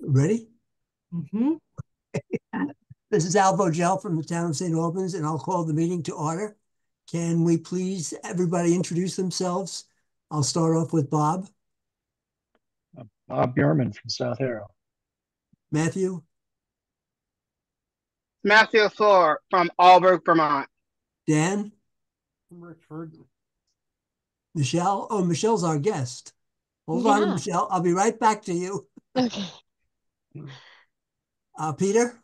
Ready? Mm-hmm. This is Al Vogel from the town of St. Albans, and I'll call the meeting to order. Can we please, everybody introduce themselves? I'll start off with Bob, Bob Bjorman from South Hero. Matthew, Matthew Thor from Alburg, Vermont. Dan, Richford. Michelle. Oh, Michelle's our guest. Hold on, Michelle. I'll be right back to you. Okay. Uh, Peter,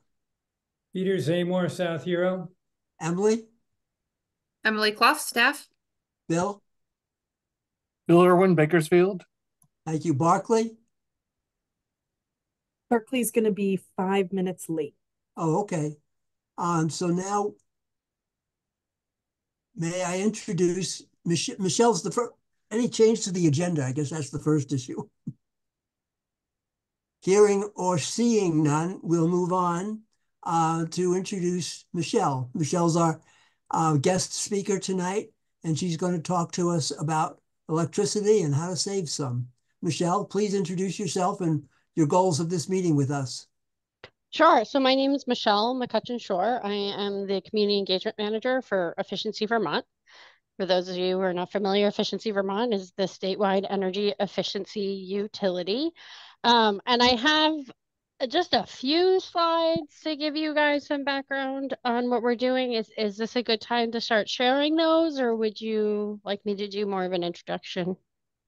Peter Zamor, South Hero. Emily, Emily Clough, staff. Bill, Bill Irwin, Bakersfield. thank you, Barclay. Berkeley's gonna be five minutes late. Oh, okay. Um, so now may I introduce Mich- Michelle's the first, any change to the agenda? I guess that's the first issue. Hearing or seeing none, we'll move on uh, to introduce Michelle. Michelle's our uh, guest speaker tonight, and she's going to talk to us about electricity and how to save some. Michelle, please introduce yourself and your goals of this meeting with us. Sure. So my name is Michelle McCutcheon Shore. I am the Community Engagement Manager for Efficiency Vermont. For those of you who are not familiar, Efficiency Vermont is the statewide energy efficiency utility. Um, and I have just a few slides to give you guys some background on what we're doing. Is, is this a good time to start sharing those, or would you like me to do more of an introduction?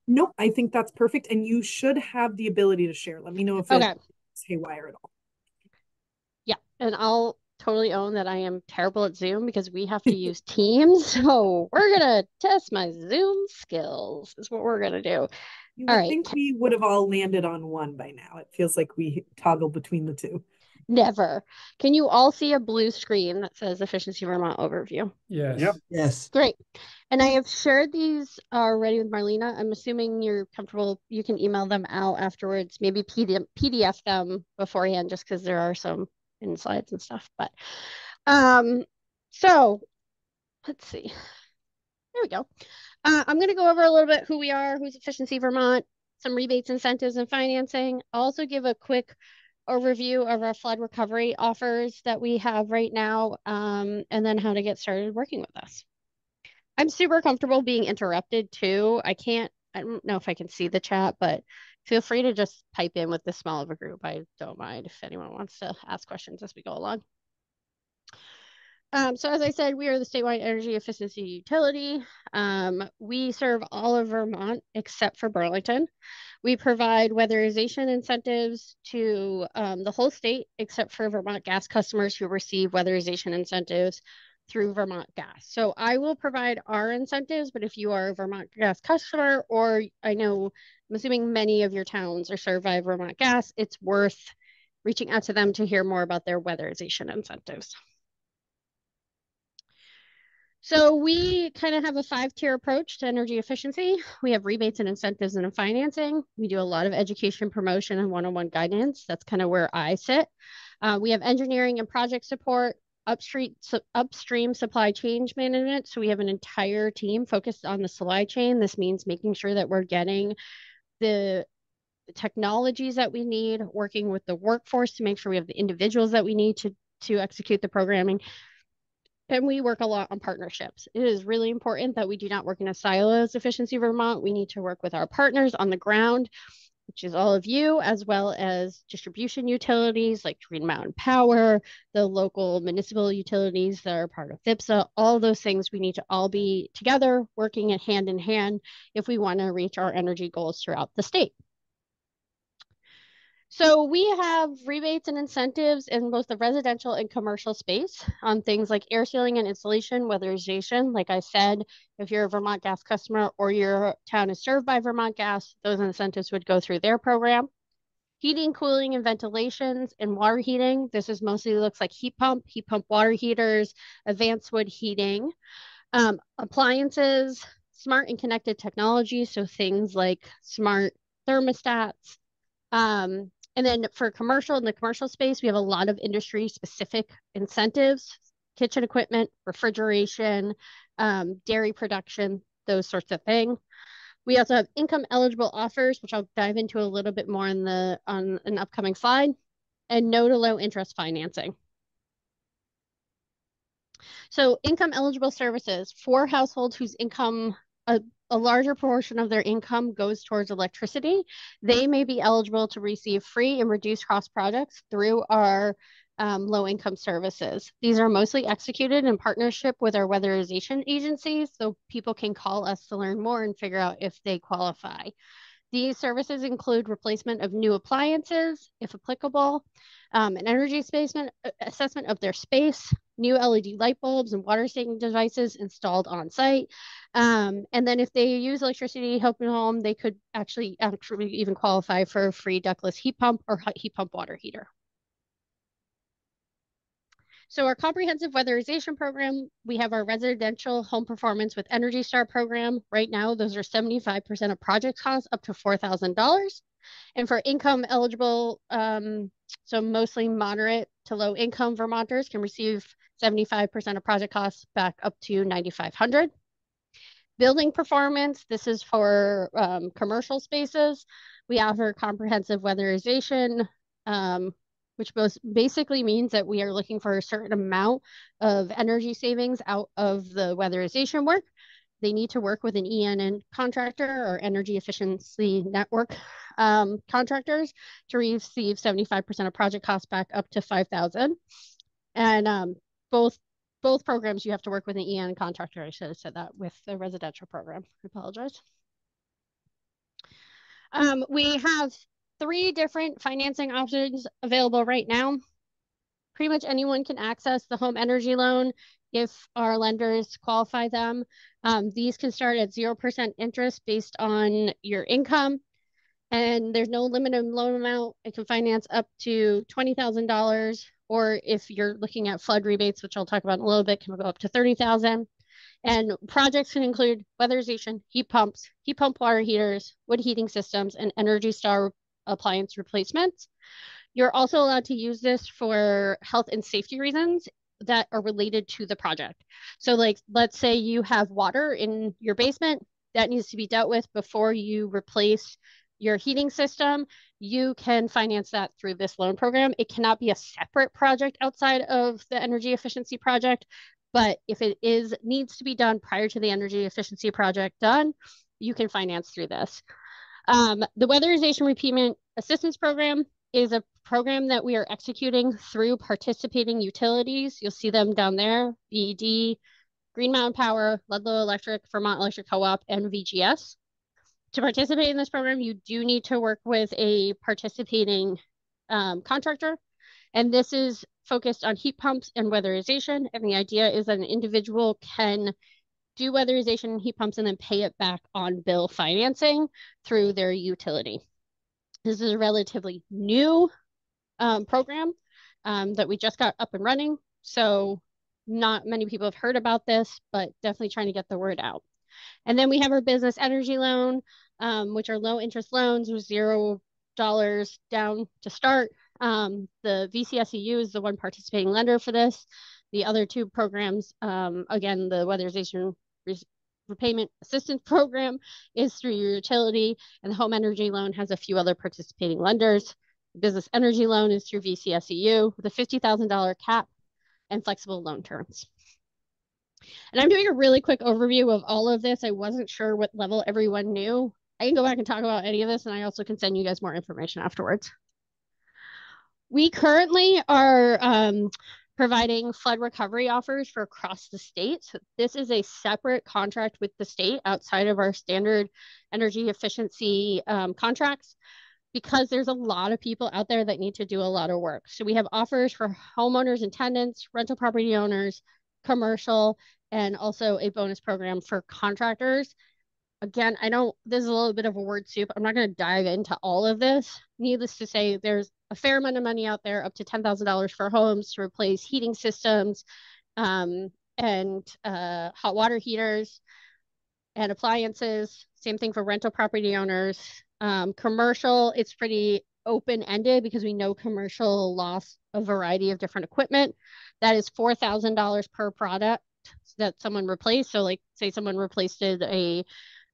Nope, I think that's perfect, and you should have the ability to share. Let me know if Okay. it's haywire at all. Yeah, and I'll totally own that I am terrible at Zoom because we have to use Teams. So we're gonna test my Zoom skills, is what we're gonna do. You All would think we would have all landed on one by now. It feels like we toggle between the two. Never. Can you all see a blue screen that says Efficiency Vermont Overview? Yes. Yep. Yes. Great. And I have shared these already with Marlena. I'm assuming you're comfortable. You can email them out afterwards, maybe PDF, PDF them beforehand, just because there are some in slides and stuff. But um, so let's see. There we go. Uh, I'm going to go over a little bit who we are, who's Efficiency Vermont, some rebates, incentives, and financing. I'll also give a quick overview of our flood recovery offers that we have right now, um, and then how to get started working with us. I'm super comfortable being interrupted too. I can't, I don't know if I can see the chat, but feel free to just pipe in with the small of a group. I don't mind if anyone wants to ask questions as we go along. Um, so as I said, we are the statewide energy efficiency utility. Um, we serve all of Vermont except for Burlington. We provide weatherization incentives to um, the whole state except for Vermont gas customers who receive weatherization incentives through Vermont Gas. So I will provide our incentives, but if you are a Vermont Gas customer, or I know I'm assuming many of your towns are served by Vermont Gas, it's worth reaching out to them to hear more about their weatherization incentives. So we kind of have a five-tier approach to energy efficiency. We have rebates and incentives and financing. We do a lot of education, promotion, and one-on-one guidance. That's kind of where I sit. Uh, we have engineering and project support, upstream su- upstream supply chain management. So we have an entire team focused on the supply chain. This means making sure that we're getting the technologies that we need, working with the workforce to make sure we have the individuals that we need to to execute the programming. And we work a lot on partnerships. It is really important that we do not work in a silo as Efficiency Vermont. We need to work with our partners on the ground, which is all of you, as well as distribution utilities like Green Mountain Power, the local municipal utilities that are part of VPPSA, all those things we need to all be together, working hand in hand if we want to reach our energy goals throughout the state. So we have rebates and incentives in both the residential and commercial space on things like air sealing and insulation, weatherization. Like I said, if you're a Vermont Gas customer or your town is served by Vermont Gas, those incentives would go through their program. Heating, cooling, and ventilations and water heating. This is mostly looks like heat pump, heat pump water heaters, advanced wood heating, um, appliances, smart and connected technology. So things like smart thermostats, um, and then for commercial, in the commercial space, we have a lot of industry specific incentives, kitchen equipment, refrigeration, um, dairy production, those sorts of things. We also have income eligible offers, which I'll dive into a little bit more in the on an upcoming slide, and no to low interest financing. So income eligible services for households whose income a, a larger portion of their income goes towards electricity, they may be eligible to receive free and reduced cost projects through our um, low income services. These are mostly executed in partnership with our weatherization agencies, so people can call us to learn more and figure out if they qualify. These services include replacement of new appliances, if applicable, um, an energy assessment, assessment of their space, new LED light bulbs and water saving devices installed on site. Um, and then if they use electricity helping home, they could actually actually even qualify for a free ductless heat pump or heat pump water heater. So our comprehensive weatherization program, we have our residential home performance with Energy Star program. Right now, those are 75% of project costs up to $4,000. And for income eligible, um, so mostly moderate to low income Vermonters can receive 75% of project costs back up to 9,500. Building performance, this is for um, commercial spaces. We offer comprehensive weatherization, um, which basically means that we are looking for a certain amount of energy savings out of the weatherization work. They need to work with an EN contractor or energy efficiency network um, contractors to receive 75% of project costs back up to 5,000. And um, both both programs you have to work with an EN contractor. I should have said that with the residential program. I apologize. Um, we have three different financing options available right now. Pretty much anyone can access the home energy loan if our lenders qualify them. Um, these can start at 0% interest based on your income. And there's no minimum loan amount. It can finance up to $20,000. Or if you're looking at flood rebates, which I'll talk about in a little bit, can go up to 30,000. And projects can include weatherization, heat pumps, heat pump water heaters, wood heating systems, and Energy Star appliance replacements. You're also allowed to use this for health and safety reasons that are related to the project. So like, let's say you have water in your basement that needs to be dealt with before you replace your heating system, you can finance that through this loan program. It cannot be a separate project outside of the energy efficiency project, but if it is needs to be done prior to the energy efficiency project done, you can finance through this. Um, the Weatherization Repayment Assistance Program is a program that we are executing through participating utilities. You'll see them down there, BED, Green Mountain Power, Ludlow Electric, Vermont Electric Co-op, and VGS. To participate in this program, you do need to work with a participating um, contractor. And this is focused on heat pumps and weatherization. And the idea is that an individual can do weatherization heat pumps and then pay it back on bill financing through their utility. This is a relatively new um, program um, that we just got up and running. So not many people have heard about this, but definitely trying to get the word out. And then we have our business energy loan, um, which are low interest loans with zero dollars down to start. Um, the VSECU is the one participating lender for this. The other two programs, um, again, the weatherization repayment assistance program is through your utility, and the home energy loan has a few other participating lenders. The business energy loan is through VSECU with a $50,000 cap and flexible loan terms. And I'm doing a really quick overview of all of this. I wasn't sure what level everyone knew. I can go back and talk about any of this, and I also can send you guys more information afterwards. We currently are um, providing flood recovery offers for across the state. So this is a separate contract with the state outside of our standard energy efficiency um, contracts because there's a lot of people out there that need to do a lot of work. So we have offers for homeowners and tenants, rental property owners, commercial, and also a bonus program for contractors. Again, I don't, this is a little bit of a word soup. I'm not going to dive into all of this. Needless to say, there's a fair amount of money out there, up to $10,000 for homes to replace heating systems um, and uh, hot water heaters and appliances. Same thing for rental property owners. Um, commercial, it's pretty open ended because we know commercial lost a variety of different equipment. That is $4,000 per product that someone replaced. So, like, say someone replaced a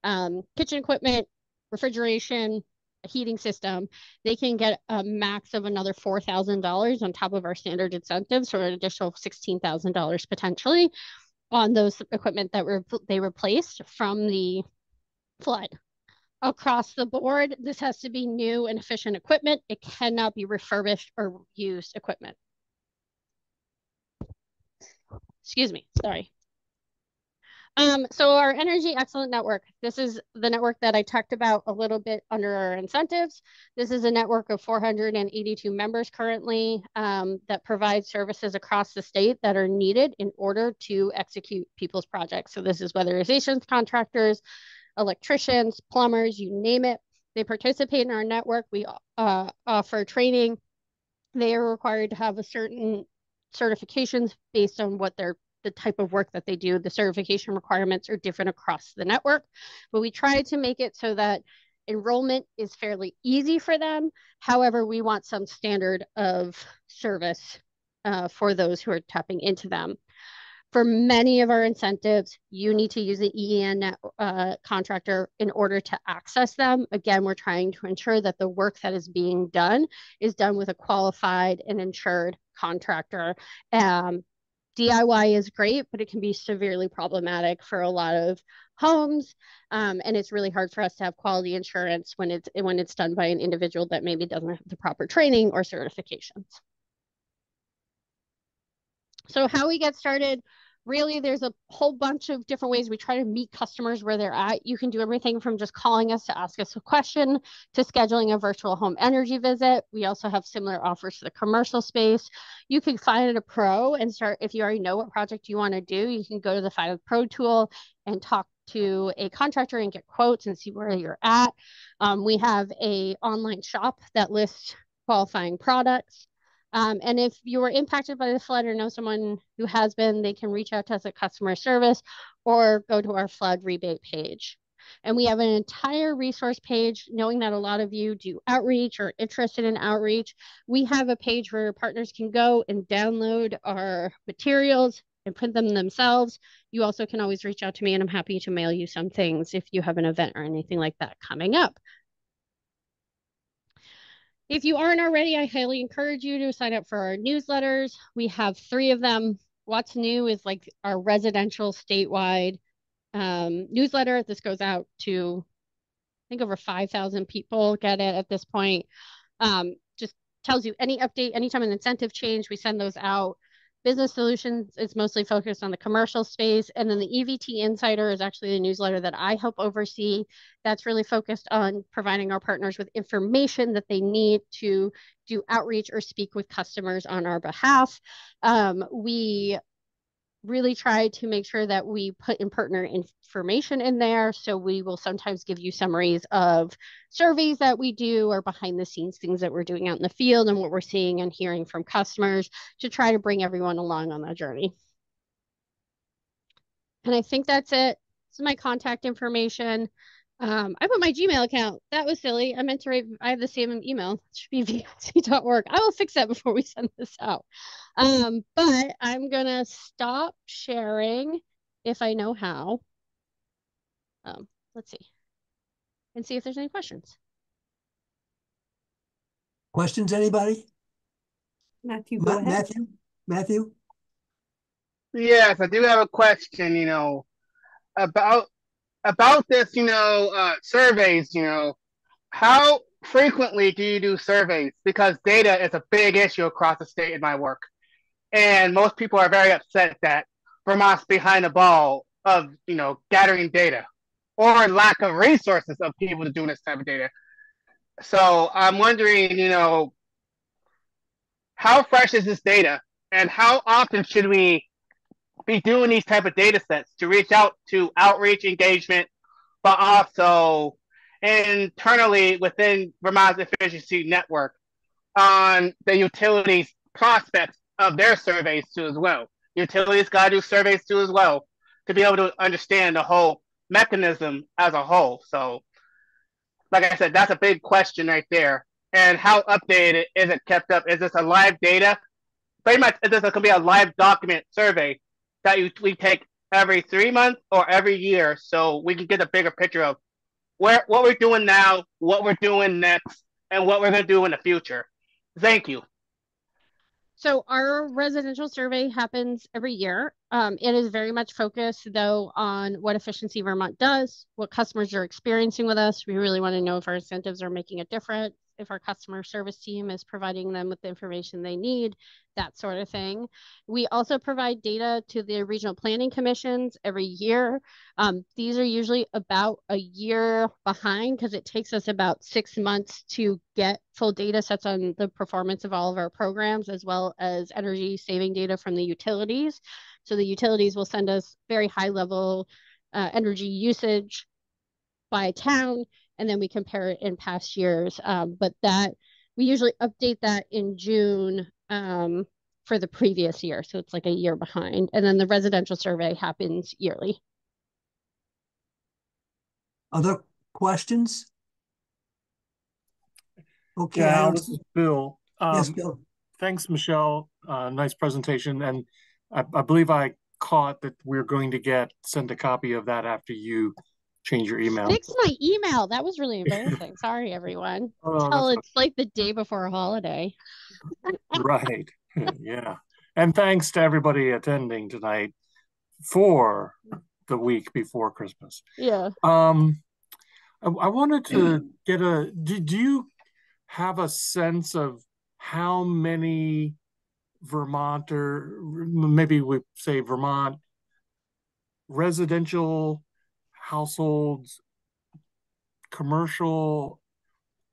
um, kitchen equipment, refrigeration, a heating system, they can get a max of another four thousand dollars on top of our standard incentives, or an additional sixteen thousand dollars potentially on those equipment that were they replaced from the flood. Across the board, this has to be new and efficient equipment. It cannot be refurbished or used equipment. Excuse me, sorry. Um, so our Energy Excellent Network, this is the network that I talked about a little bit under our incentives. This is a network of 482 members currently um, that provide services across the state that are needed in order to execute people's projects. So this is weatherizations contractors, electricians, plumbers, you name it. They participate in our network. We uh, offer training. They are required to have a certain certifications based on what their the type of work that they do. The certification requirements are different across the network, but we try to make it so that enrollment is fairly easy for them. However, we want some standard of service uh, for those who are tapping into them. For many of our incentives, you need to use the EEN uh, contractor in order to access them. Again, we're trying to ensure that the work that is being done is done with a qualified and insured contractor um, DIY is great, but it can be severely problematic for a lot of homes. Um, and it's really hard for us to have quality insurance when it's when it's done by an individual that maybe doesn't have the proper training or certifications. So how we get started, really there's a whole bunch of different ways we try to meet customers where they're at. You can do everything from just calling us to ask us a question to scheduling a virtual home energy visit. We also have similar offers to the commercial space. You can find a pro and start, if you already know what project you want to do, you can go to the Find a Pro tool and talk to a contractor and get quotes and see where you're at. Um, we have a online shop that lists qualifying products. Um, and if you were impacted by the flood or know someone who has been, they can reach out to us at customer service or go to our flood rebate page. And we have an entire resource page, knowing that a lot of you do outreach or interested in outreach. We have a page where partners can go and download our materials and print them themselves. You also can always reach out to me and I'm happy to mail you some things if you have an event or anything like that coming up. If you aren't already, I highly encourage you to sign up for our newsletters. We have three of them. What's new is like our residential statewide um, newsletter. This goes out to, I think, over 5,000 people get it at this point. Um, just tells you any update, anytime an incentive change, we send those out. Business Solutions is mostly focused on the commercial space. And then the EVT Insider is actually the newsletter that I help oversee. That's really focused on providing our partners with information that they need to do outreach or speak with customers on our behalf. Um, we really try to make sure that we put in partner information in there. So we will sometimes give you summaries of surveys that we do or behind the scenes things that we're doing out in the field and what we're seeing and hearing from customers to try to bring everyone along on that journey. And I think that's it. This is my contact information. Um, I put my Gmail account. That was silly. I meant to write, I have the same email. It should be vc.org. I will fix that before we send this out. Um, but I'm going to stop sharing if I know how. Um, let's see. And see if there's any questions. Questions, anybody? Matthew, Ma- Matthew? Matthew? Yes, I do have a question, you know, about about this, you know, uh, surveys, you know, how frequently do you do surveys? Because data is a big issue across the state in my work. And most people are very upset that Vermont's behind the ball of, you know, gathering data or lack of resources of people to do this type of data. So I'm wondering, you know, how fresh is this data and how often should we be doing these type of data sets to reach out to outreach engagement, but also internally within Vermont's efficiency network on the utilities prospects of their surveys too as well. Utilities got to do surveys too as well to be able to understand the whole mechanism as a whole. So, like I said, that's a big question right there. And how updated is it kept up? Is this a live data? Pretty much, is this to be a live document survey that you, we take every three months or every year so we can get a bigger picture of where what we're doing now, what we're doing next, and what we're gonna do in the future. Thank you. So our residential survey happens every year. Um, it is very much focused though on what Efficiency Vermont does, what customers are experiencing with us. We really want to know if our incentives are making a difference, if our customer service team is providing them with the information they need, that sort of thing. We also provide data to the regional planning commissions every year. Um, these are usually about a year behind because it takes us about six months to get full data sets on the performance of all of our programs as well as energy saving data from the utilities. So the utilities will send us very high level uh, energy usage by town and then we compare it in past years. Um, but that we usually update that in June um, for the previous year. So it's like a year behind. And then the residential survey happens yearly. Other questions? Okay. Yeah, this is Bill. Yes, Um, Bill. thanks, Michelle. Uh, nice presentation. And I, I believe I caught that we're going to get, send a copy of that after you change your email. Fix my email. That was really embarrassing. Sorry, everyone. Oh, it's like the day before a holiday. Right. Yeah. And thanks to everybody attending tonight for the week before Christmas. Yeah. Um, I, I wanted to get a, do, do you have a sense of how many Vermonter, maybe we say Vermont residential households, commercial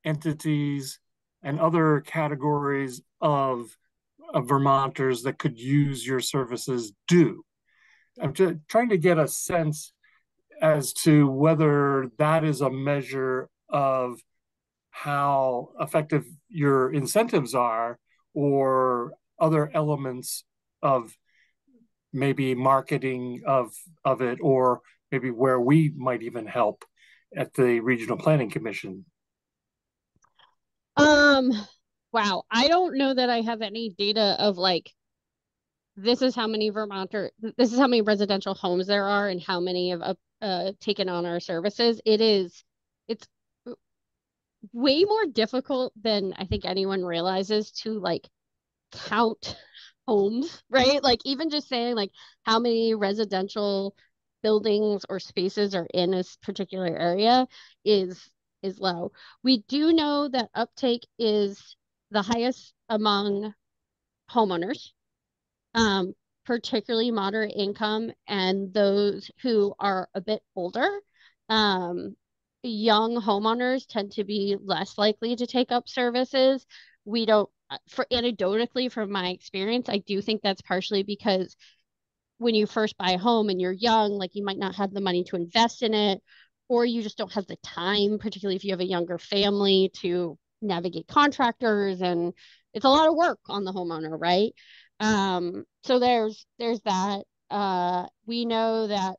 entities, and other categories of, of Vermonters that could use your services do? I'm just trying to get a sense as to whether that is a measure of how effective your incentives are or other elements of maybe marketing of of it or maybe where we might even help at the regional planning commission Um, wow. I don't know that I have any data of like this is how many Vermonter, this is how many residential homes there are and how many have uh, taken on our services. It is, it's way more difficult than I think anyone realizes to like count homes, right? Like even just saying like how many residential buildings or spaces are in a particular area is is low. We do know that uptake is the highest among homeowners, um, particularly moderate income and those who are a bit older. Um, young homeowners tend to be less likely to take up services. We don't, uh, for anecdotally, from my experience, I do think that's partially because when you first buy a home and you're young, like you might not have the money to invest in it, or you just don't have the time, particularly if you have a younger family, to navigate contractors and it's a lot of work on the homeowner, right? Um, so there's there's that. Uh, we know that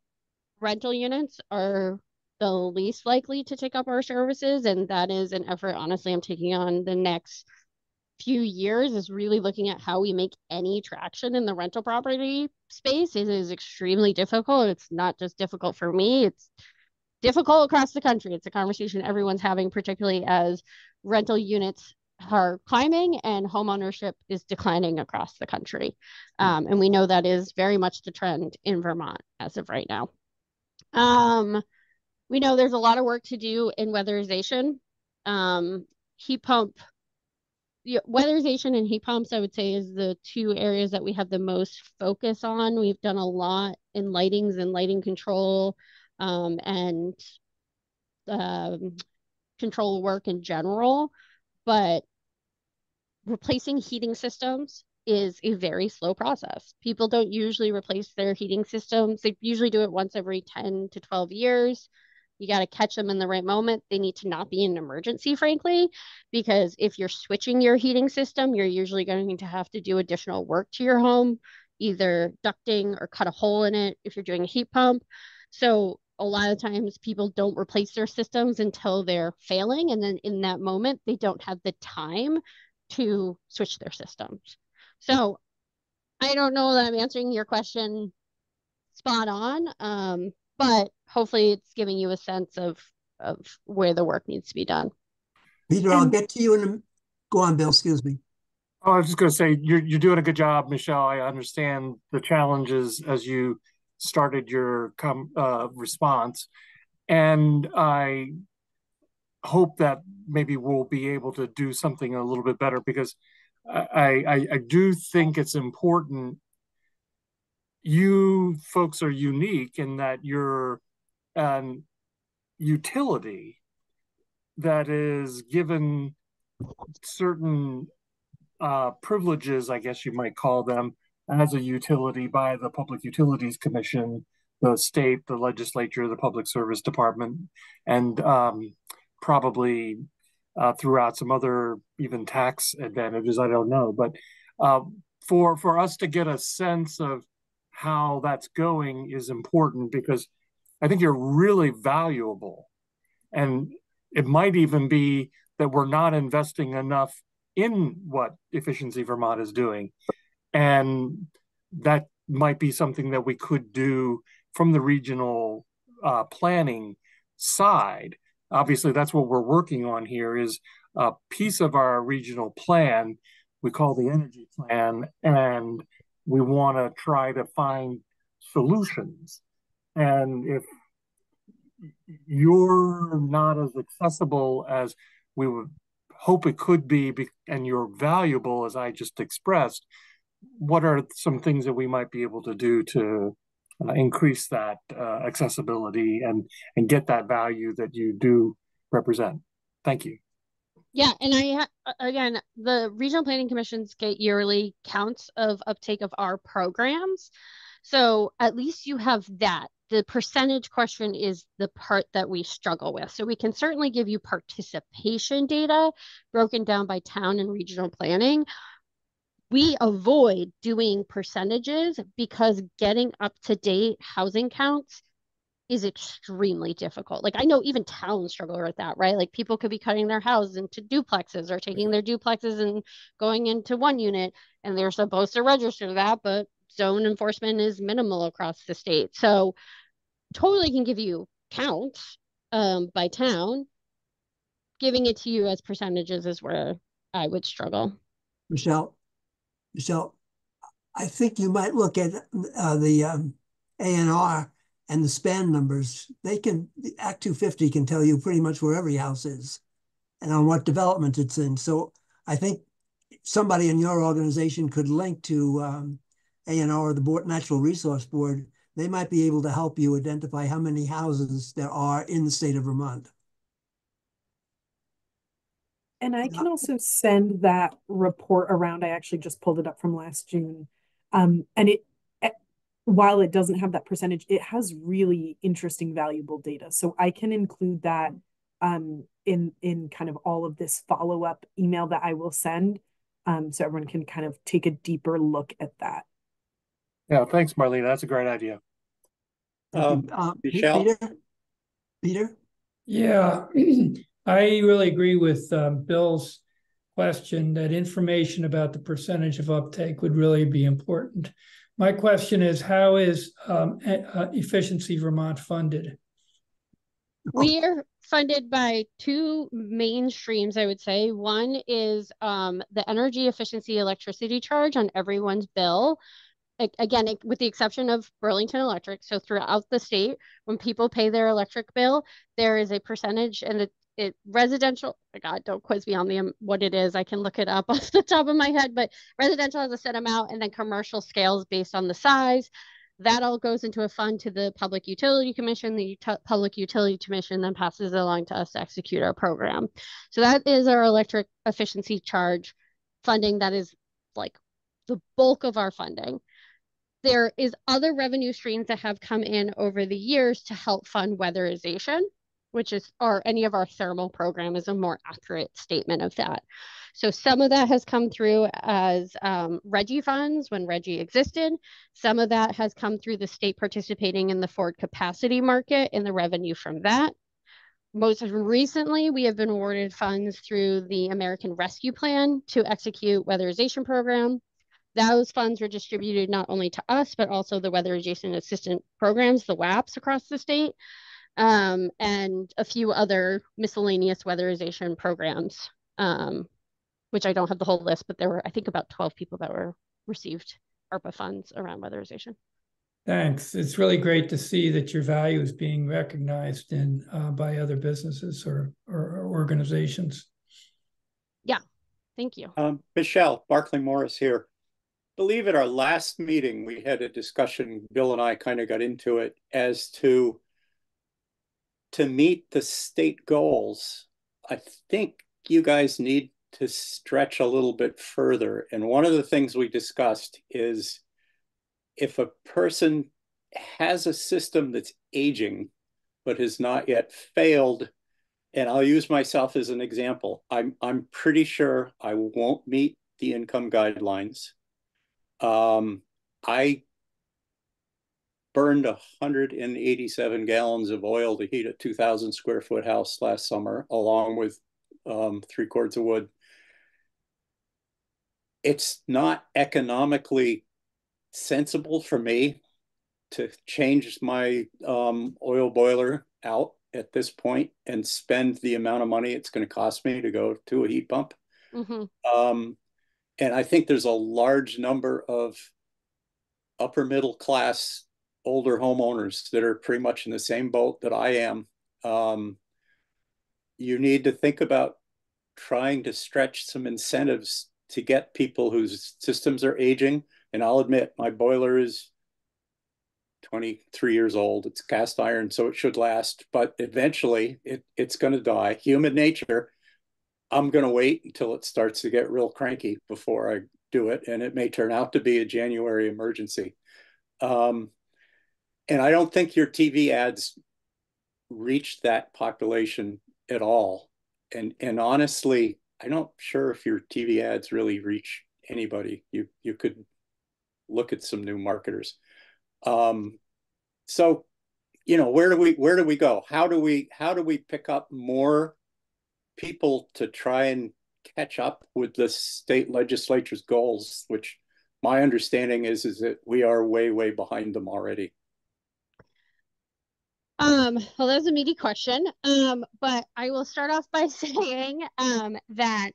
rental units are the least likely to take up our services, and that is an effort. Honestly, I'm taking on the next few years is really looking at how we make any traction in the rental property space. It is extremely difficult. It's not just difficult for me, it's difficult across the country. It's a conversation everyone's having, particularly as rental units are climbing and home ownership is declining across the country. Um, and we know that is very much the trend in Vermont as of right now. Um, we know there's a lot of work to do in weatherization. Um, heat pump yeah, weatherization and heat pumps, I would say, is the two areas that we have the most focus on. We've done a lot in lightings and lighting control um, and um, control work in general, but replacing heating systems is a very slow process. People don't usually replace their heating systems. They usually do it once every 10 to 12 years. You got to catch them in the right moment. They need to not be an emergency, frankly, because if you're switching your heating system, you're usually going to have to do additional work to your home, either ducting or cut a hole in it if you're doing a heat pump. So a lot of times people don't replace their systems until they're failing. And then in that moment, they don't have the time to switch their systems. So I don't know that I'm answering your question spot on. Um, but hopefully it's giving you a sense of of where the work needs to be done. Peter, I'll get to you in a, go on, Bill, excuse me. Oh, I was just going to say you're you're doing a good job, Michelle. I understand the challenges as you started your com, uh, response, and I hope that maybe we'll be able to do something a little bit better because I I, I do think it's important. You folks are unique in that you're an utility that is given certain uh, privileges, I guess you might call them, as a utility by the Public Utilities Commission, the state, the legislature, the Public Service Department, and um, probably uh, throughout some other even tax advantages. I don't know, but uh, for for us to get a sense of how that's going is important because I think you're really valuable, and it might even be that we're not investing enough in what Efficiency Vermont is doing. And that might be something that we could do from the regional uh, planning side. Obviously, that's what we're working on here is a piece of our regional plan we call the energy plan, and we want to try to find solutions. And if you're not as accessible as we would hope it could be, and you're valuable as I just expressed, what are some things that we might be able to do to uh, increase that uh, accessibility and and get that value that you do represent? Thank you. Yeah, and I again, the regional planning commissions get yearly counts of uptake of our programs. So at least you have that the percentage question is the part that we struggle with. So we can certainly give you participation data broken down by town and regional planning. We avoid doing percentages because getting up to date housing counts is extremely difficult. Like I know even towns struggle with that, right? Like people could be cutting their houses into duplexes or taking their duplexes and going into one unit and they're supposed to register that, but zone enforcement is minimal across the state. So totally can give you counts um, by town. Giving it to you as percentages is where I would struggle. Michelle, Michelle, I think you might look at uh, the um, ANR and the span numbers. They can, Act 250 can tell you pretty much where every house is and on what development it's in. So I think somebody in your organization could link to um, ANR or the Board, Natural Resource Board they might be able to help you identify how many houses there are in the state of Vermont. And I can also send that report around. I actually just pulled it up from last June. Um, and it, it, while it doesn't have that percentage, it has really interesting, valuable data. So I can include that um, in in kind of all of this follow up email that I will send, um, so everyone can kind of take a deeper look at that. Yeah, thanks, Marlene. That's a great idea. Um, uh, Michelle? Peter? Peter? Yeah, I really agree with um, Bill's question that information about the percentage of uptake would really be important. My question is, how is um, uh, Efficiency Vermont funded? We are funded by two main streams, I would say. One is um, the energy efficiency electricity charge on everyone's bill, again, with the exception of Burlington Electric. So throughout the state, when people pay their electric bill, there is a percentage and it, it residential, oh God, don't quiz me on the um, what it is. I can look it up off the top of my head, but residential has a set amount and then commercial scales based on the size. That all goes into a fund to the Public Utility Commission. The Ut Public Utility Commission then passes it along to us to execute our program. So that is our electric efficiency charge funding that is like the bulk of our funding there is other revenue streams that have come in over the years to help fund weatherization, which is, or any of our thermal program is a more accurate statement of that. So some of that has come through as um, funds when RGGI existed. Some of that has come through the state participating in the Forward capacity market and the revenue from that. Most recently, we have been awarded funds through the American Rescue Plan to execute weatherization program Those funds were distributed not only to us, but also the weatherization assistance programs, the WAPs across the state, um, and a few other miscellaneous weatherization programs, um, which I don't have the whole list, but there were, I think, about 12 people that were received ARPA funds around weatherization. Thanks. It's really great to see that your value is being recognized in uh, by other businesses or, or, or organizations. Yeah, thank you. Um, Michelle, Barclay Morris here. Believe at our last meeting, we had a discussion, Bill and I kind of got into it as to to meet the state goals, I think you guys need to stretch a little bit further. And one of the things we discussed is if a person has a system that's aging but has not yet failed, and I'll use myself as an example, I'm I'm pretty sure I won't meet the income guidelines. Um, I burned 187 gallons of oil to heat a 2,000 square foot house last summer, along with um, three cords of wood. It's not economically sensible for me to change my um, oil boiler out at this point and spend the amount of money it's going to cost me to go to a heat pump. Mm-hmm. Um, and I think there's a large number of upper middle class older homeowners that are pretty much in the same boat that I am. Um, you need to think about trying to stretch some incentives to get people whose systems are aging and I'll admit my boiler is 23 years old. It's cast iron, so it should last, but eventually it, it's going to die. Human nature, I'm going to wait until it starts to get real cranky before I do it. And it may turn out to be a January emergency. Um, and I don't think your TV ads reach that population at all. And, and honestly, I'm not sure if your TV ads really reach anybody. You, you could look at some new marketers. Um, so, you know, where do we where do we go? How do we how do we pick up more people to try and catch up with the state legislature's goals, which my understanding is is that we are way way behind them already. Um, well, that's a meaty question. Um, but I will start off by saying um, that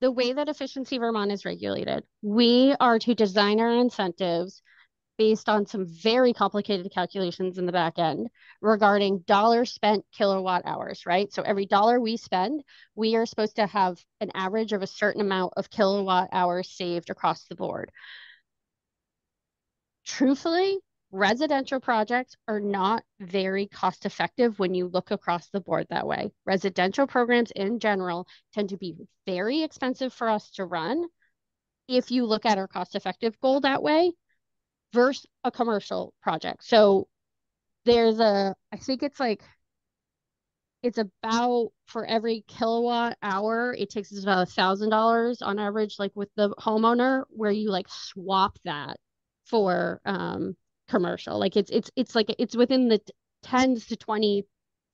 the way that Efficiency Vermont is regulated, we are to design our incentives based on some very complicated calculations in the back end regarding dollars spent kilowatt hours, right? So every dollar we spend, we are supposed to have an average of a certain amount of kilowatt hours saved across the board. Truthfully, residential projects are not very cost effective when you look across the board that way. Residential programs in general tend to be very expensive for us to run if you look at our cost effective goal that way versus a commercial project. So there's a, I think it's like, it's about for every kilowatt hour, it takes us about a thousand dollars on average, like with the homeowner, where you like swap that for um commercial. Like it's it's it's like it's within the tens to 20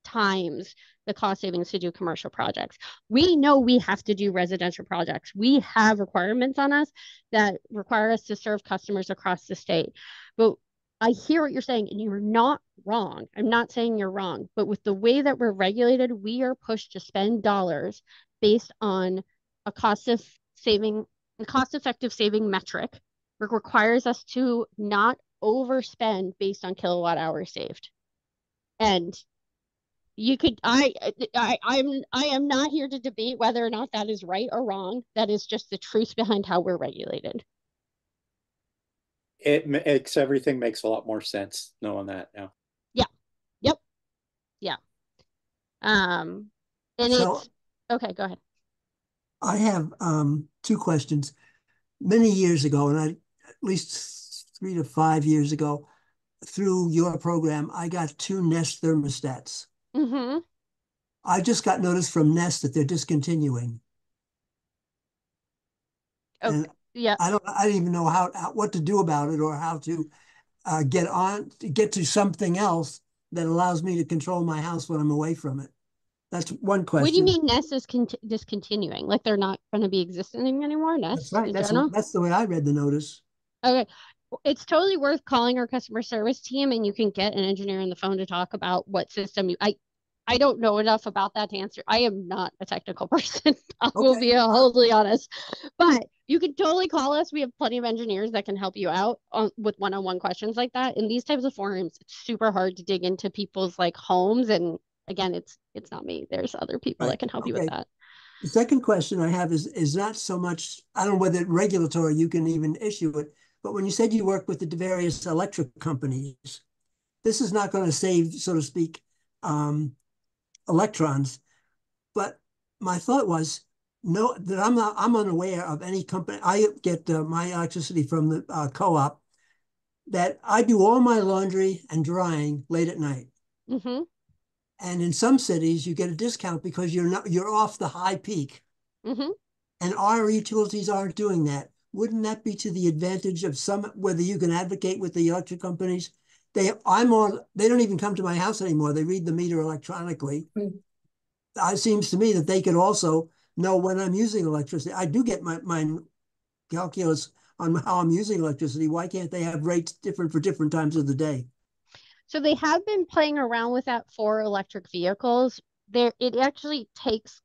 times the cost savings to do commercial projects. We know we have to do residential projects. We have requirements on us that require us to serve customers across the state. But I hear what you're saying, and you're not wrong. I'm not saying you're wrong, but with the way that we're regulated, we are pushed to spend dollars based on a cost of saving, a cost effective saving metric requires us to not overspend based on kilowatt hours saved. And you could I, I i'm i am not here to debate whether or not that is right or wrong. That is just the truth behind how we're regulated. It makes everything makes a lot more sense knowing that now. Yeah. Yep. Yeah. Um and so, it's okay go ahead. I have um two questions. Many years ago and i at least three to five years ago, through your program, I got two Nest thermostats. Mm-hmm. I just got notice from Nest that they're discontinuing. Okay. And yeah. I don't. I don't even know how, how what to do about it or how to uh, get on to get to something else that allows me to control my house when I'm away from it. That's one question. What do you mean Nest is cont- discontinuing? Like they're not going to be existing anymore? Nest That's right. That's, that's the way I read the notice. Okay. It's totally worth calling our customer service team and you can get an engineer on the phone to talk about what system you I I don't know enough about that to answer. I am not a technical person. I will be wholly honest. But you can totally call us. We have plenty of engineers that can help you out on, with one-on-one questions like that. In these types of forums, it's super hard to dig into people's like homes and again, it's it's not me. There's other people Right. that can help you with that. The second question I have is is not so much, I don't know whether regulatory you can even issue it, but when you said you work with the various electric companies, this is not going to save, so to speak, um, electrons. But my thought was, no, that I'm not, I'm unaware of any company. I get uh, my electricity from the uh, co-op. That I do all my laundry and drying late at night. hmm And in some cities, you get a discount because you're not you're off the high peak. hmm And our utilities aren't doing that. Wouldn't that be to the advantage of some, whether you can advocate with the electric companies? They, I'm on, they don't even come to my house anymore. They read the meter electronically. Mm. It seems to me that they could also know when I'm using electricity. I do get my, my calculus on how I'm using electricity. Why can't they have rates different for different times of the day? So they have been playing around with that for electric vehicles. There, it actually takes.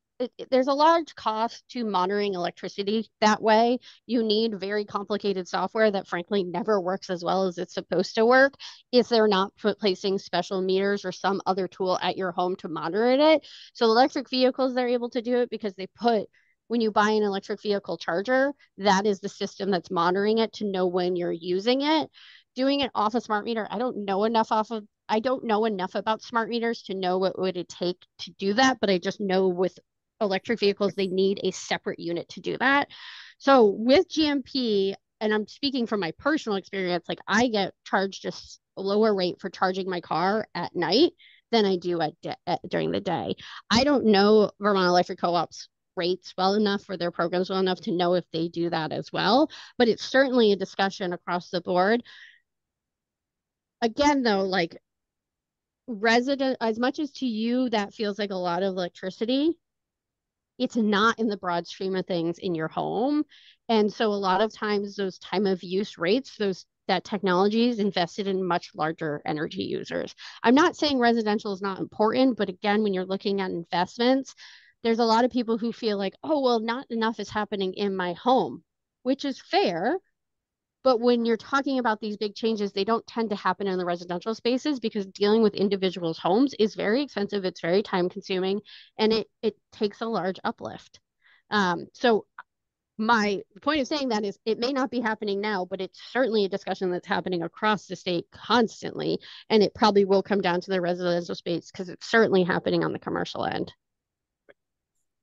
There's a large cost to monitoring electricity that way. You need very complicated software that, frankly, never works as well as it's supposed to work if they're not placing special meters or some other tool at your home to monitor it. So electric vehicles, they're able to do it because they put when you buy an electric vehicle charger, that is the system that's monitoring it to know when you're using it doing it off a smart meter i don't know enough off of i don't know enough about smart meters to know what would it take to do that but i just know with electric vehicles they need a separate unit to do that. So with gmp and i'm speaking from my personal experience like i get charged just a lower rate for charging my car at night than i do at, at during the day. I don't know vermont electric co-ops rates well enough for their programs well enough to know if they do that as well but it's certainly a discussion across the board. Again though like resident as much as to you that feels like a lot of electricity it's not in the broad stream of things in your home. And so a lot of times those time of use rates those that technology is invested in much larger energy users. I'm not saying residential is not important but again when you're looking at investments there's a lot of people who feel like oh well not enough is happening in my home which is fair but when you're talking about these big changes, they don't tend to happen in the residential spaces because dealing with individuals' homes is very expensive. It's very time consuming and it, it takes a large uplift. Um, so my point of saying that is it may not be happening now, but it's certainly a discussion that's happening across the state constantly. And it probably will come down to the residential space because it's certainly happening on the commercial end.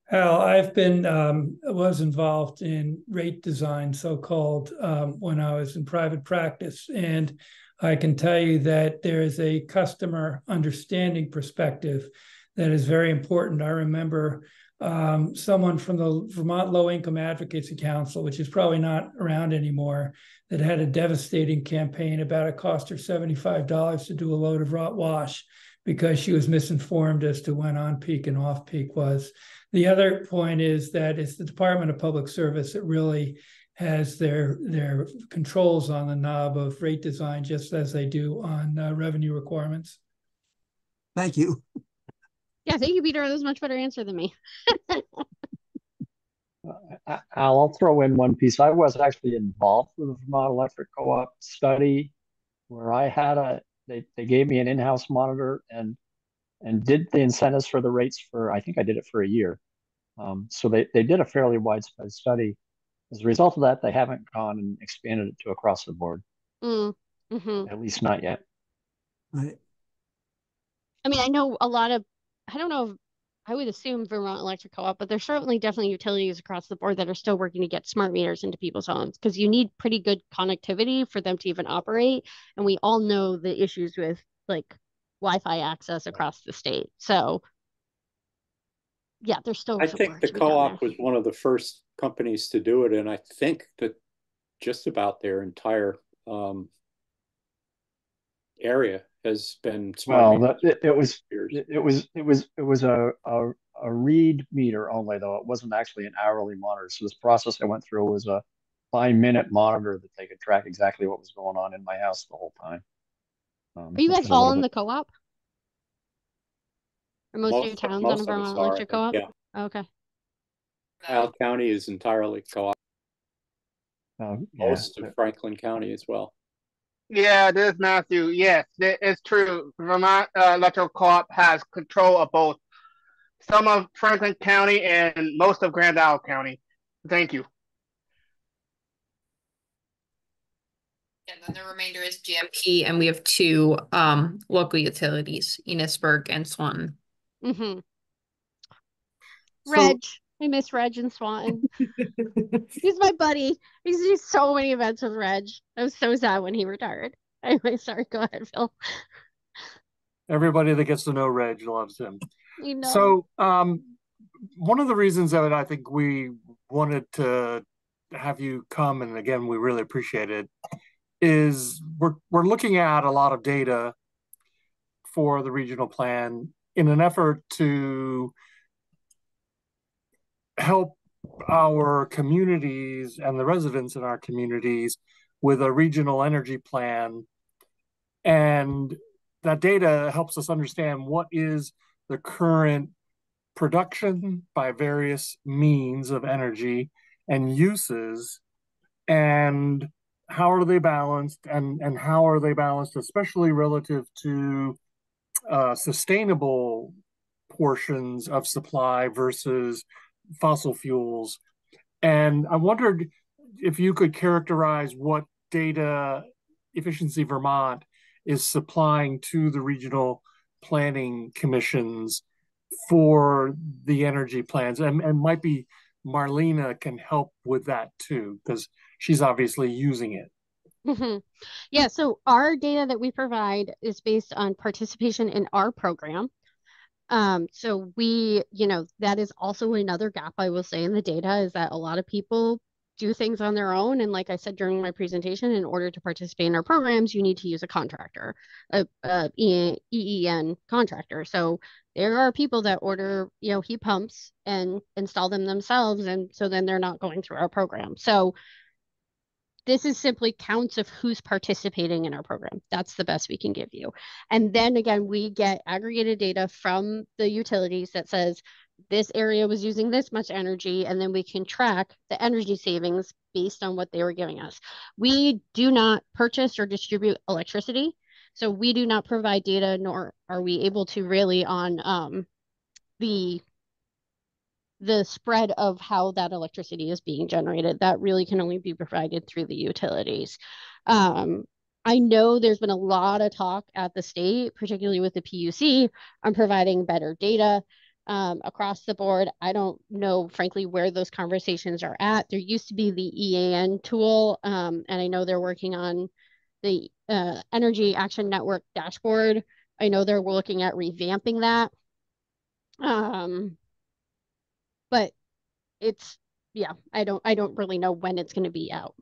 Al, I've been um, was involved in rate design, so-called, um, when I was in private practice, and I can tell you that there is a customer understanding perspective that is very important. I remember um, someone from the Vermont Low Income Advocacy Council, which is probably not around anymore, that had a devastating campaign about it cost her seventy-five dollars to do a load of rot wash because she was misinformed as to when on peak and off peak was. The other point is that it's the Department of Public Service that really has their their controls on the knob of rate design, just as they do on uh, revenue requirements. Thank you. Yeah, thank you, Peter. That was a much better answer than me. I- I'll throw in one piece. I was actually involved with the Vermont Electric Co-op study where I had a, they, they gave me an in-house monitor and, and did the incentives for the rates for, I think I did it for a year. Um, so they, they did a fairly widespread study. As a result of that, they haven't gone and expanded it to across the board, Mm, hmm at least not yet. Right. I mean, I know a lot of, I don't know, if- I would assume Vermont Electric Co-op, but there's certainly definitely utilities across the board that are still working to get smart meters into people's homes because you need pretty good connectivity for them to even operate. And we all know the issues with like Wi-Fi access across the state. So yeah, there's still I think the to be done co-op was one of the first companies to do it, and I think that just about their entire um, area has been well. That, it, it, was it, it, was it was it was a, a a read meter only though. It wasn't actually an hourly monitor. So this process I went through was a five minute monitor that they could track exactly what was going on in my house the whole time. Um, Are you guys all in bit... the co-op? Are most, most of your towns on a Vermont Electric Co-op? Yeah. Okay. Kyle County is entirely co-op. Oh, yeah. Most of Franklin County as well. Yeah, this is Matthew. Yes, it's true. Vermont uh, Electrical Co-op has control of both some of Franklin County and most of Grand Isle County. Thank you. And then the remainder is GMP, and we have two um, local utilities, Enosburg and Swanton. Mm-hmm. Reg, so, I miss Reg and Swanton. He's my buddy. He's used so many events with Reg. I was so sad when he retired. Anyway, sorry. Go ahead, Phil. Everybody that gets to know Reg loves him. You know. So, um, one of the reasons that I think we wanted to have you come, and again, we really appreciate it, is we're we're looking at a lot of data for the regional plan in an effort to help our communities and the residents in our communities with a regional energy plan. And that data helps us understand what is the current production by various means of energy and uses and how are they balanced and and how are they balanced especially relative to uh, sustainable portions of supply versus fossil fuels. And I wondered if you could characterize what data Efficiency Vermont is supplying to the regional planning commissions for the energy plans. And, and might be Marlena can help with that too, because she's obviously using it. Mm-hmm. Yeah, so our data that we provide is based on participation in our program. Um, so we, you know, that is also another gap I will say in the data is that a lot of people do things on their own. And like I said during my presentation, in order to participate in our programs, you need to use a contractor, a, a EEN contractor. So there are people that order, you know, heat pumps and install them themselves. And so then they're not going through our program. So this is simply counts of who's participating in our program. That's the best we can give you. And then again, we get aggregated data from the utilities that says this area was using this much energy, and then we can track the energy savings based on what they were giving us. We do not purchase or distribute electricity. So we do not provide data, nor are we able to really on um, the the spread of how that electricity is being generated. That really can only be provided through the utilities. Um, I know there's been a lot of talk at the state, particularly with the PUC, on providing better data um, across the board. I don't know, frankly, where those conversations are at. There used to be the EAN tool, um, and I know they're working on the uh, Energy Action Network dashboard. I know they're looking at revamping that. Um, but it's yeah, I don't I don't really know when it's going to be out.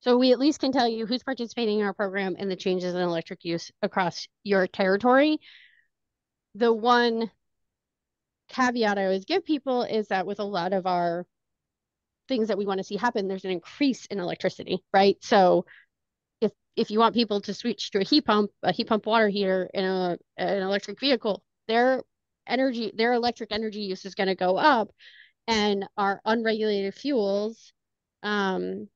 So we at least can tell you who's participating in our program and the changes in electric use across your territory. The one caveat I always give people is that with a lot of our things that we want to see happen, there's an increase in electricity, right? So if if you want people to switch to a heat pump, a heat pump water heater in a an electric vehicle, they're energy, their electric energy use is going to go up, and our unregulated fuels, um,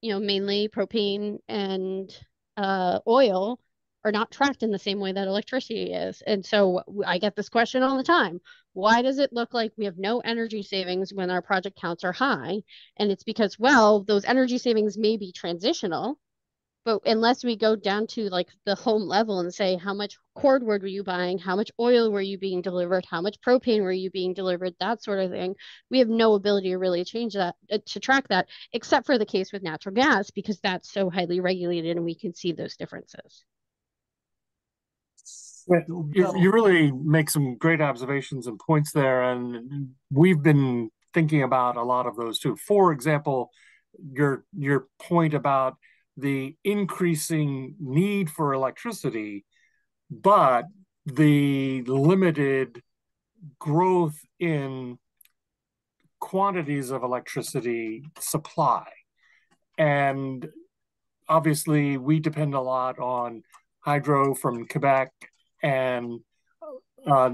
you know, mainly propane and uh, oil, are not tracked in the same way that electricity is. And so I get this question all the time. Why does it look like we have no energy savings when our project counts are high? And it's because, well, those energy savings may be transitional, but unless we go down to like the home level and say how much cordwood were you buying? How much oil were you being delivered? How much propane were you being delivered? That sort of thing. We have no ability to really change that uh, to track that except for the case with natural gas because that's so highly regulated and we can see those differences. You, you really make some great observations and points there and we've been thinking about a lot of those too. For example your your point about the increasing need for electricity, but the limited growth in quantities of electricity supply. And obviously, we depend a lot on hydro from Quebec and uh,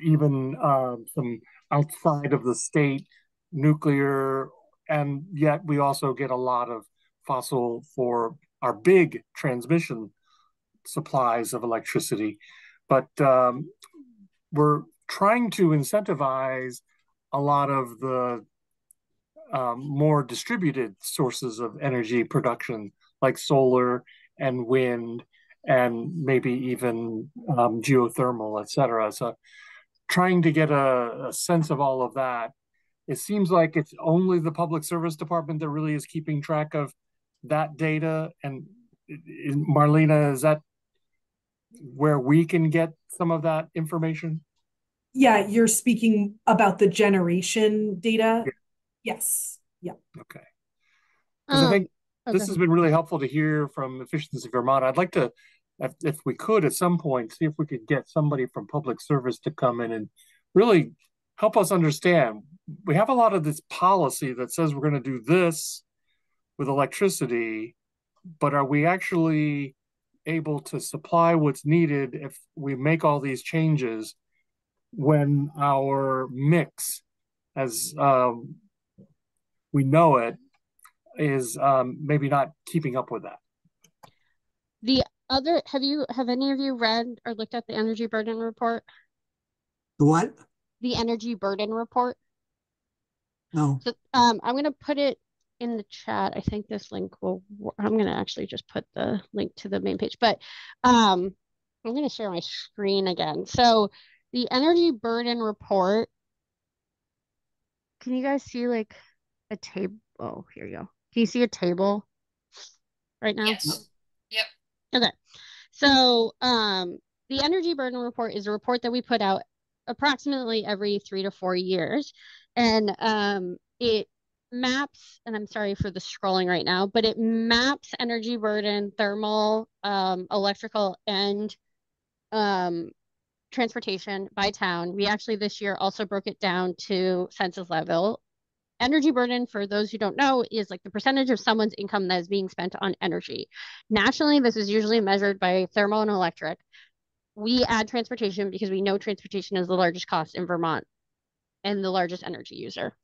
even uh, some outside of the state nuclear. And yet, we also get a lot of fossil for our big transmission supplies of electricity. But um, we're trying to incentivize a lot of the um, more distributed sources of energy production, like solar and wind, and maybe even um, geothermal, et cetera. So, trying to get a, a sense of all of that. It seems like it's only the public service department that really is keeping track of that data. And Marlena, is that where we can get some of that information? Yeah, you're speaking about the generation data. Yeah. Yes. Yeah. Okay. Because I Um, think okay. this has been really helpful to hear from Efficiency Vermont. I'd like to, if, if we could, at some point, see if we could get somebody from public service to come in and really help us understand. We have a lot of this policy that says we're going to do this with electricity, but are we actually able to supply what's needed if we make all these changes when our mix, as um, we know it, is um, maybe not keeping up with that? The other, have you, have any of you read or looked at the energy burden report? The what? The energy burden report? No. So, um, I'm gonna put it in the chat. I think this link will, I'm gonna actually just put the link to the main page, but, um, I'm gonna share my screen again. So the energy burden report. Can you guys see like a table? Oh, here you go. Can you see a table right now? Yes. Yep. Okay. So, um, the energy burden report is a report that we put out approximately every three to four years. And um, it maps, and I'm sorry for the scrolling right now, but it maps energy burden, thermal, um, electrical, and um, transportation by town. We actually this year also broke it down to census level. Energy burden, for those who don't know, is like the percentage of someone's income that is being spent on energy. Nationally, this is usually measured by thermal and electric. We add transportation because we know transportation is the largest cost in Vermont and the largest energy user.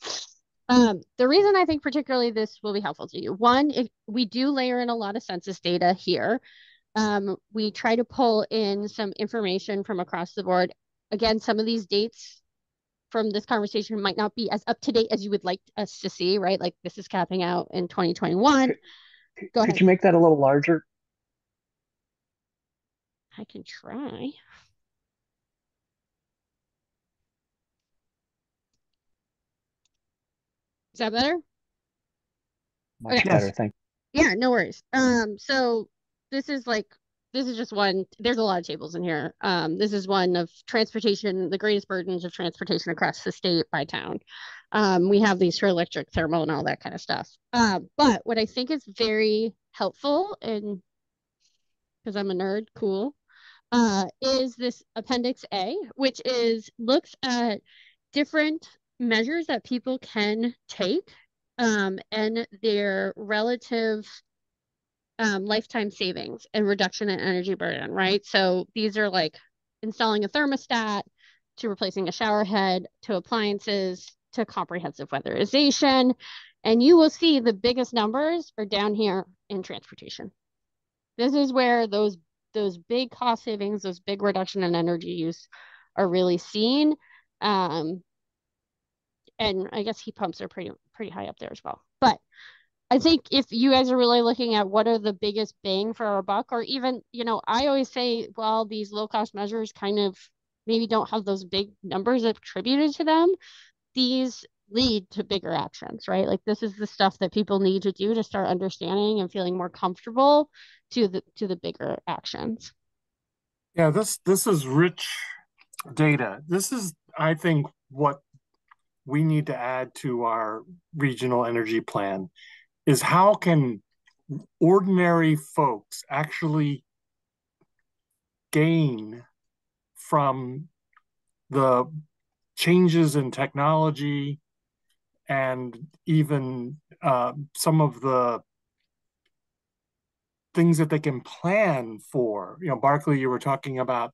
Um, the reason I think particularly this will be helpful to you, one, if we do layer in a lot of census data here. Um, we try to pull in some information from across the board. Again, some of these dates from this conversation might not be as up to date as you would like us to see, right? Like this is capping out in 2021. Go Could ahead. you make that a little larger? I can try. Is that better? Much Okay. better, thank Yeah, no worries. Um, so this is like this is just one. There's a lot of tables in here. Um, this is one of transportation, the greatest burdens of transportation across the state by town. Um, we have these for electric, thermal, and all that kind of stuff. Um, but what I think is very helpful, and because I'm a nerd, cool, uh, is this Appendix A, which is looks at different measures that people can take um, and their relative um, lifetime savings and reduction in energy burden, right? So these are like installing a thermostat to replacing a shower head to appliances to comprehensive weatherization. And you will see the biggest numbers are down here in transportation. This is where those those big cost savings, those big reduction in energy use are really seen. Um, and I guess heat pumps are pretty pretty high up there as well. But I think if you guys are really looking at what are the biggest bang for our buck, or even, you know, I always say, well, these low cost measures kind of maybe don't have those big numbers attributed to them. These lead to bigger actions, right? Like this is the stuff that people need to do to start understanding and feeling more comfortable to the to the bigger actions. Yeah, this this is rich data. This is, I think, what we need to add to our regional energy plan is how can ordinary folks actually gain from the changes in technology and even uh, some of the things that they can plan for. You know, Barclay, you were talking about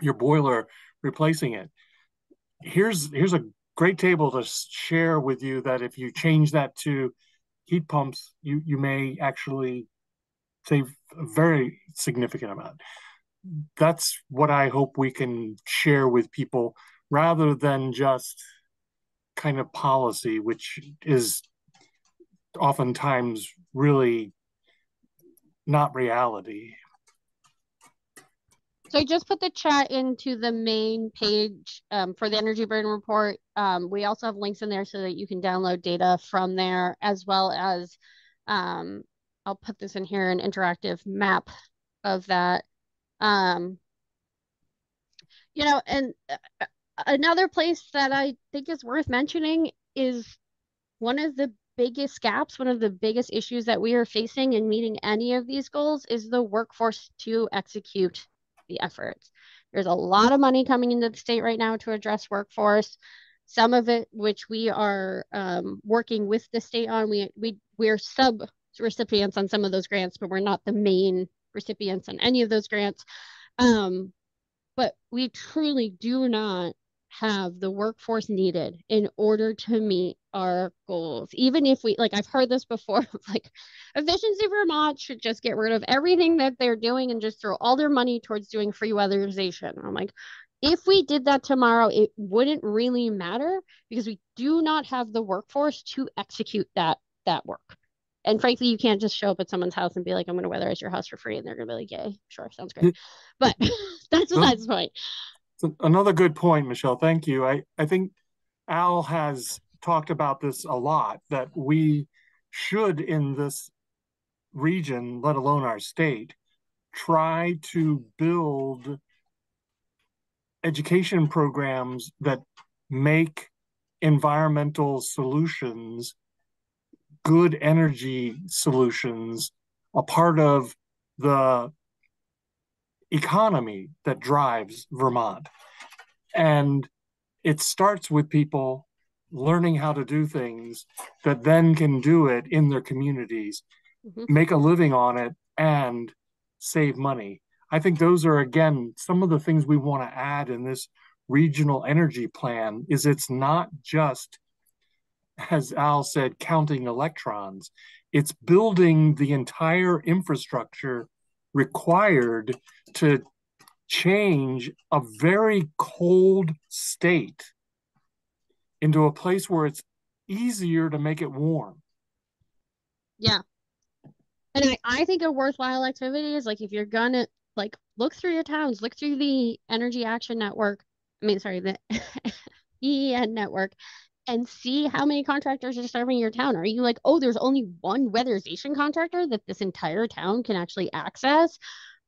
your boiler replacing it. Here's here's a great table to share with you that if you change that to heat pumps, you you may actually save a very significant amount. That's what I hope we can share with people rather than just kind of policy, which is oftentimes really not reality. So I just put the chat into the main page um, for the energy burn report. Um, we also have links in there so that you can download data from there, as well as um, I'll put this in here, an interactive map of that. Um, you know, and uh, another place that I think is worth mentioning is one of the biggest gaps, one of the biggest issues that we are facing in meeting any of these goals is the workforce to execute the efforts. There's a lot of money coming into the state right now to address workforce. Some of it, which we are um, working with the state on, we we we're sub recipients on some of those grants, but we're not the main recipients on any of those grants. Um, but we truly do not have the workforce needed in order to meet our goals. Even if we, like, I've heard this before, like, Efficiency Vermont should just get rid of everything that they're doing and just throw all their money towards doing free weatherization. I'm like, if we did that tomorrow, it wouldn't really matter because we do not have the workforce to execute that that work. And frankly, you can't just show up at someone's house and be like, I'm going to weatherize your house for free. And they're going to be like, yay, sure, sounds great. But that's besides the point another good point, Michelle. Thank you. I, I think Al has talked about this a lot that we should, in this region, let alone our state, try to build education programs that make environmental solutions, good energy solutions, a part of the economy that drives Vermont. And it starts with people learning how to do things that then can do it in their communities, mm-hmm. make a living on it, and save money. I think those are again some of the things we want to add in this regional energy plan is it's not just as Al said counting electrons it's building the entire infrastructure required to change a very cold state into a place where it's easier to make it warm. Yeah. And I, I think a worthwhile activity is like if you're gonna like look through your towns, look through the Energy Action Network. I mean, sorry, the EEN network, and see how many contractors are serving your town. Are you like, oh, there's only one weatherization contractor that this entire town can actually access?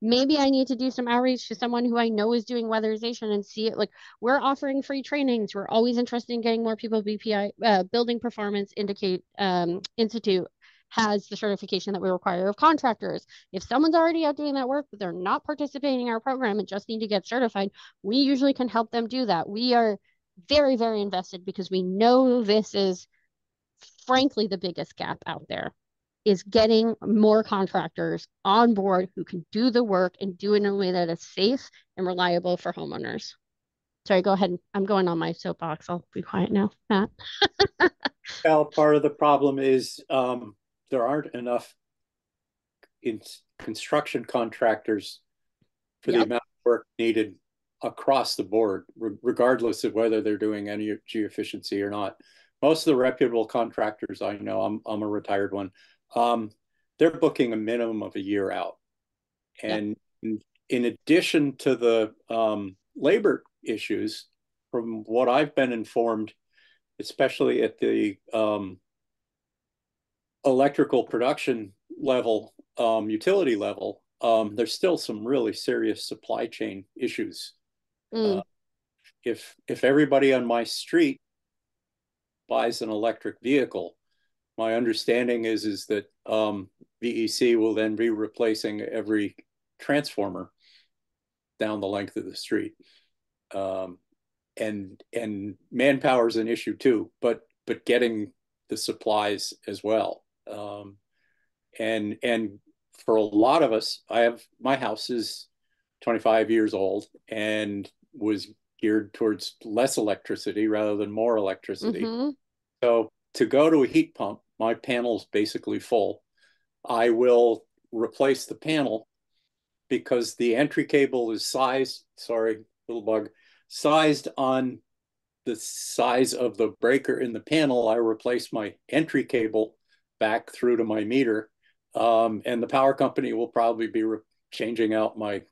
Maybe I need to do some outreach to someone who I know is doing weatherization and see it. Like we're offering free trainings. We're always interested in getting more people. BPI uh, Building Performance Indicate um, Institute has the certification that we require of contractors. If someone's already out doing that work, but they're not participating in our program and just need to get certified, we usually can help them do that. We are very, very invested because we know this is frankly the biggest gap out there is getting more contractors on board who can do the work and do it in a way that is safe and reliable for homeowners. Sorry, go ahead. I'm going on my soapbox. I'll be quiet now, Matt. well, part of the problem is um, there aren't enough in construction contractors for yep. the amount of work needed across the board, re- regardless of whether they're doing energy efficiency or not. Most of the reputable contractors I know, I'm, I'm a retired one, um, they're booking a minimum of a year out. And yeah. in, in, addition to the um, labor issues, from what I've been informed, especially at the um, electrical production level, um, utility level, um, there's still some really serious supply chain issues Mm. Uh, if if everybody on my street buys an electric vehicle, my understanding is is that um, VEC will then be replacing every transformer down the length of the street. Um, and and manpower is an issue too, but but getting the supplies as well. Um, and and for a lot of us, I have my house is 25 years old and was geared towards less electricity rather than more electricity. Mm-hmm. So to go to a heat pump, my panel's basically full. I will replace the panel because the entry cable is sized, sorry, little bug, sized on the size of the breaker in the panel. I replace my entry cable back through to my meter. Um, and the power company will probably be changing out my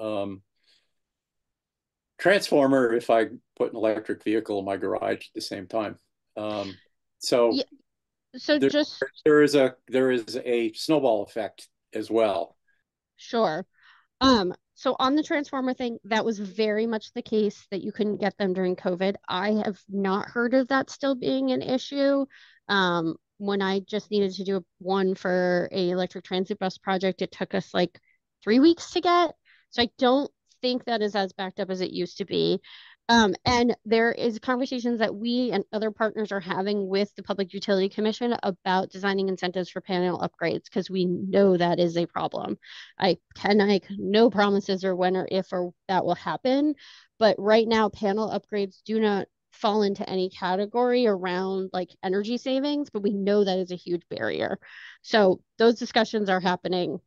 um, transformer if I put an electric vehicle in my garage at the same time. Um, so, yeah. So there, just there is a there is a snowball effect as well. Sure. Um, so on the transformer thing, that was very much the case that you couldn't get them during COVID. I have not heard of that still being an issue. Um, when I just needed to do one for a electric transit bus project, it took us like three weeks to get. So I don't think that is as backed up as it used to be. Um, and there is conversations that we and other partners are having with the Public Utility Commission about designing incentives for panel upgrades because we know that is a problem. I can make no promises or when or if or that will happen, but right now panel upgrades do not fall into any category around like energy savings, but we know that is a huge barrier. So those discussions are happening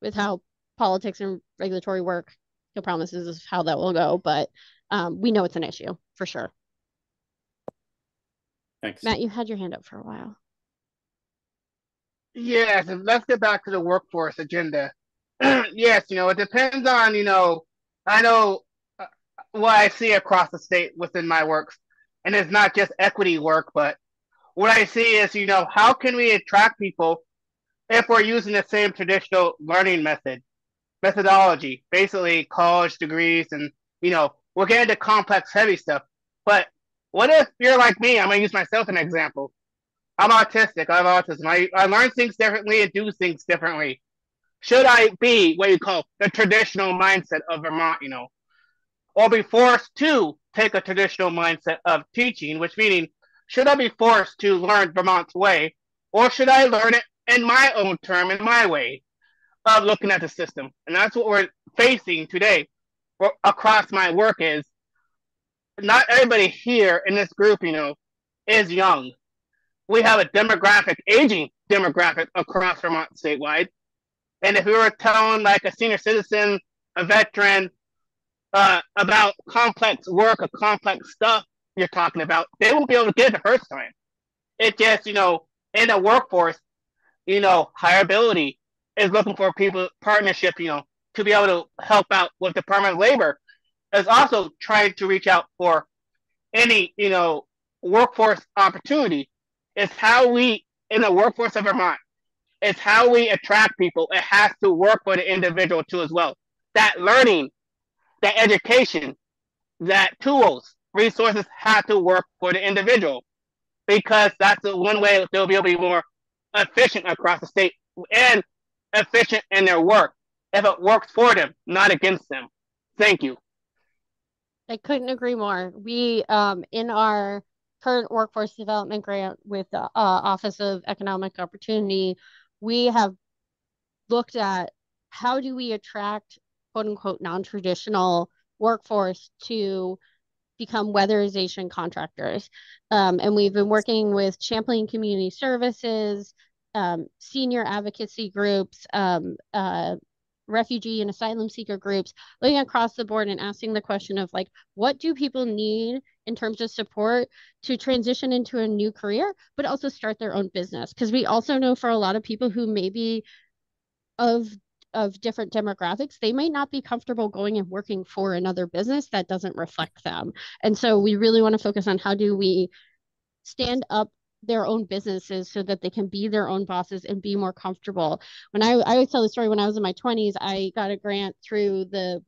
with how politics and regulatory work. No promises of how that will go, but um, we know it's an issue for sure. Thanks. Matt, you had your hand up for a while. Yes, let's get back to the workforce agenda. yes, you know, it depends on, you know, I know uh, what I see across the state within my works, and it's not just equity work, but what I see is, you know, how can we attract people if we're using the same traditional learning method, methodology, basically college degrees and, you know, we'll get into complex, heavy stuff. But what if you're like me? I'm gonna use myself as an example. I'm autistic. I have autism. I, I learn things differently and do things differently. Should I be what you call the traditional mindset of Vermont, you know, or be forced to take a traditional mindset of teaching, which meaning should I be forced to learn Vermont's way, or should I learn it in my own term, in my way of looking at the system? And that's what we're facing today across my work is not everybody here in this group, you know, is young. We have a demographic, aging demographic across Vermont statewide. And if we were telling like a senior citizen, a veteran, uh, about complex work or complex stuff you're talking about, they won't be able to get it the first time. It just, you know, in the workforce, you know, hireability is looking for people partnership, you know, to be able to help out with Department of Labor is also trying to reach out for any, you know, workforce opportunity. It's how we in the workforce of Vermont. It's how we attract people. It has to work for the individual too as well. That learning, that education, that tools, resources have to work for the individual because that's the one way they'll be able to be more efficient across the state and efficient in their work if it works for them, not against them. Thank you. I couldn't agree more. We, um, in our current workforce development grant with the uh, Office of Economic Opportunity, we have looked at how do we attract quote unquote non-traditional workforce to become weatherization contractors. Um, and we've been working with Champlain Community Services, um, senior advocacy groups, um, uh, refugee and asylum seeker groups looking across the board and asking the question of like what do people need in terms of support to transition into a new career but also start their own business? Because we also know for a lot of people who maybe of of different demographics they may not be comfortable going and working for another business that doesn't reflect them. And so we really want to focus on how do we stand up their own businesses so that they can be their own bosses and be more comfortable. When I, I always tell the story when I was in my 20s, I got a grant through the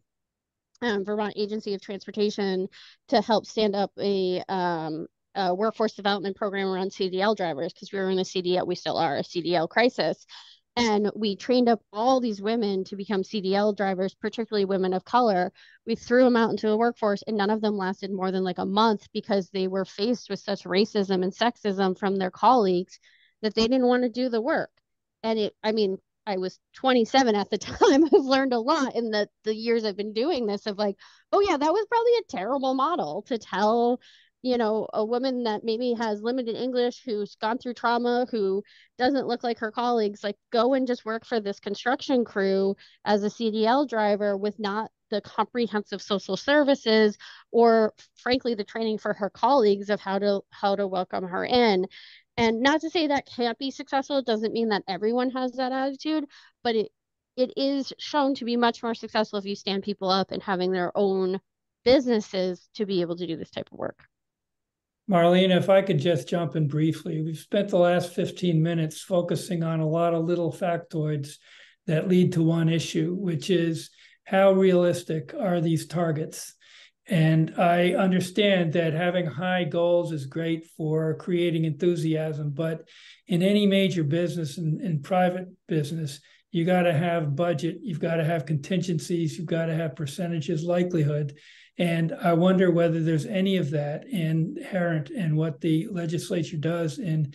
um, Vermont Agency of Transportation to help stand up a um, a workforce development program around CDL drivers because we were in a CDL, we still are a CDL crisis. And we trained up all these women to become CDL drivers, particularly women of color. We threw them out into the workforce, and none of them lasted more than like a month because they were faced with such racism and sexism from their colleagues that they didn't want to do the work. And it, I mean, I was 27 at the time. I've learned a lot in the the years I've been doing this of like, oh yeah, that was probably a terrible model to tell, you know, a woman that maybe has limited English who's gone through trauma, who doesn't look like her colleagues, like go and just work for this construction crew as a CDL driver with not the comprehensive social services or frankly the training for her colleagues of how to how to welcome her in. And not to say that can't be successful it doesn't mean that everyone has that attitude but it it is shown to be much more successful if you stand people up and having their own businesses to be able to do this type of work Marlene, if I could just jump in briefly, we've spent the last 15 minutes focusing on a lot of little factoids that lead to one issue, which is how realistic are these targets? And I understand that having high goals is great for creating enthusiasm, but in any major business and in, in private business, you got to have budget, you've got to have contingencies, you've got to have percentages, likelihood. And I wonder whether there's any of that inherent in what the legislature does in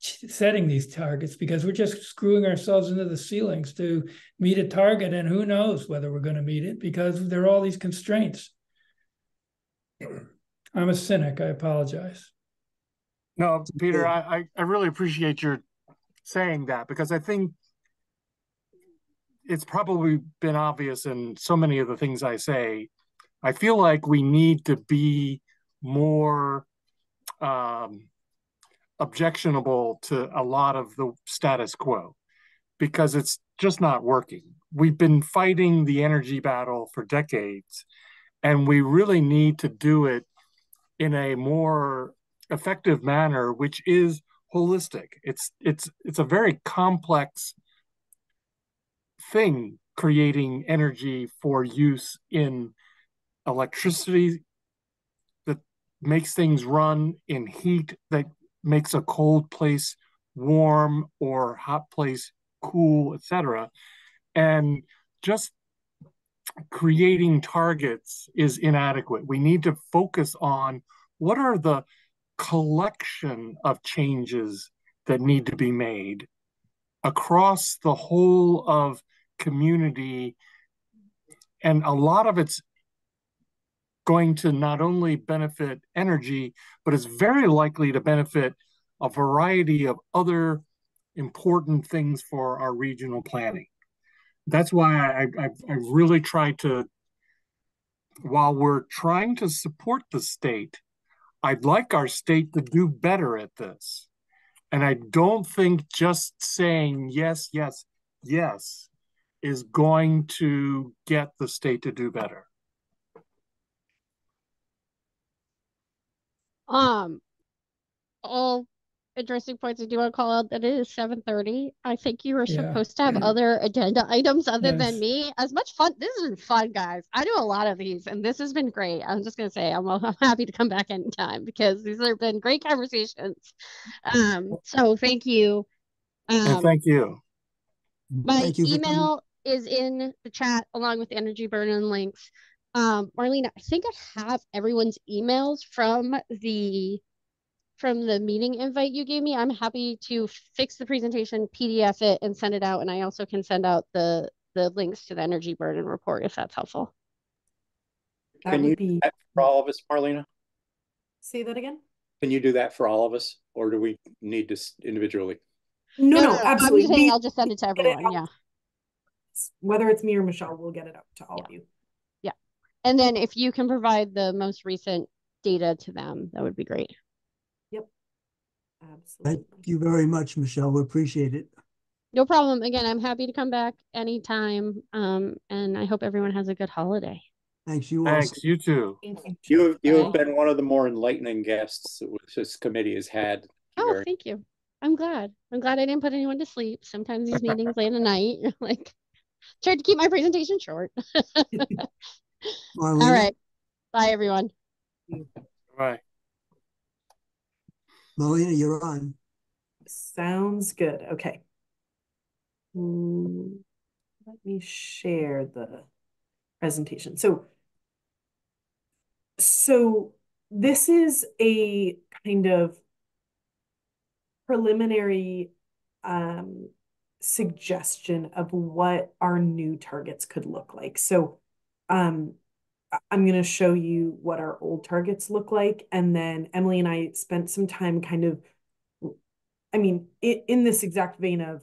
setting these targets because we're just screwing ourselves into the ceilings to meet a target and who knows whether we're going to meet it because there are all these constraints. I'm a cynic i apologize. No peter I, I really appreciate your saying that because i think it's probably been obvious in so many of the things i say i feel like we need to be more um, objectionable to a lot of the status quo because it's just not working. We've been fighting the energy battle for decades, and we really need to do it in a more effective manner, which is holistic. It's it's it's a very complex thing creating energy for use in electricity that makes things run in heat that makes a cold place warm or hot place cool, etc. And just creating targets is inadequate. We need to focus on what are the collection of changes that need to be made across the whole of community and a lot of it's going to not only benefit energy, but it's very likely to benefit a variety of other important things for our regional planning. That's why I, I, I really try to, while we're trying to support the state, I'd like our state to do better at this. And I don't think just saying yes, yes, yes is going to get the state to do better. Um, all interesting points I do want to call out that it is 7:30. I think you were Yeah. supposed to have other agenda items other Yes. than me. As much fun, this has been fun, guys. I do a lot of these, and this has been great. I'm just gonna say I'm, I'm happy to come back anytime because these have been great conversations. Um, so thank you. And Um, thank you. my Thank you email is in the chat along with the energy burden links. Um, Marlena, I think I have everyone's emails from the from the meeting invite you gave me. I'm happy to fix the presentation, PDF it, and send it out. And I also can send out the the links to the energy burden report if that's helpful. That Can you be, do that for all of us, Marlena? say that again? Can you do that for all of us, or do we need to individually? No, no, I'm absolutely. just saying I'll just send it to get it everyone. Yeah. Whether it's me or Michelle, we'll get it out to all of you. And then if you can provide the most recent data to them, that would be great. Yep. Absolutely. Thank you very much, Michelle. We appreciate it. No problem. Again, I'm happy to come back anytime. Um, and I hope everyone has a good holiday. Thanks, you also. Thanks. You too. Thank you. You have, you have been one of the more enlightening guests that this committee has had. Oh, Very- thank you. I'm glad. I'm glad I didn't put anyone to sleep. Sometimes these meetings late at night, like tried to keep my presentation short. All Marlena? right. Bye, everyone. Bye. Marlena, you're on. Sounds good. Okay. Mm, let me share the presentation. So, so this is a kind of preliminary um, suggestion of what our new targets could look like. So um, I'm going to show you what our old targets look like. And then Emily and I spent some time kind of, I mean, in, in this exact vein of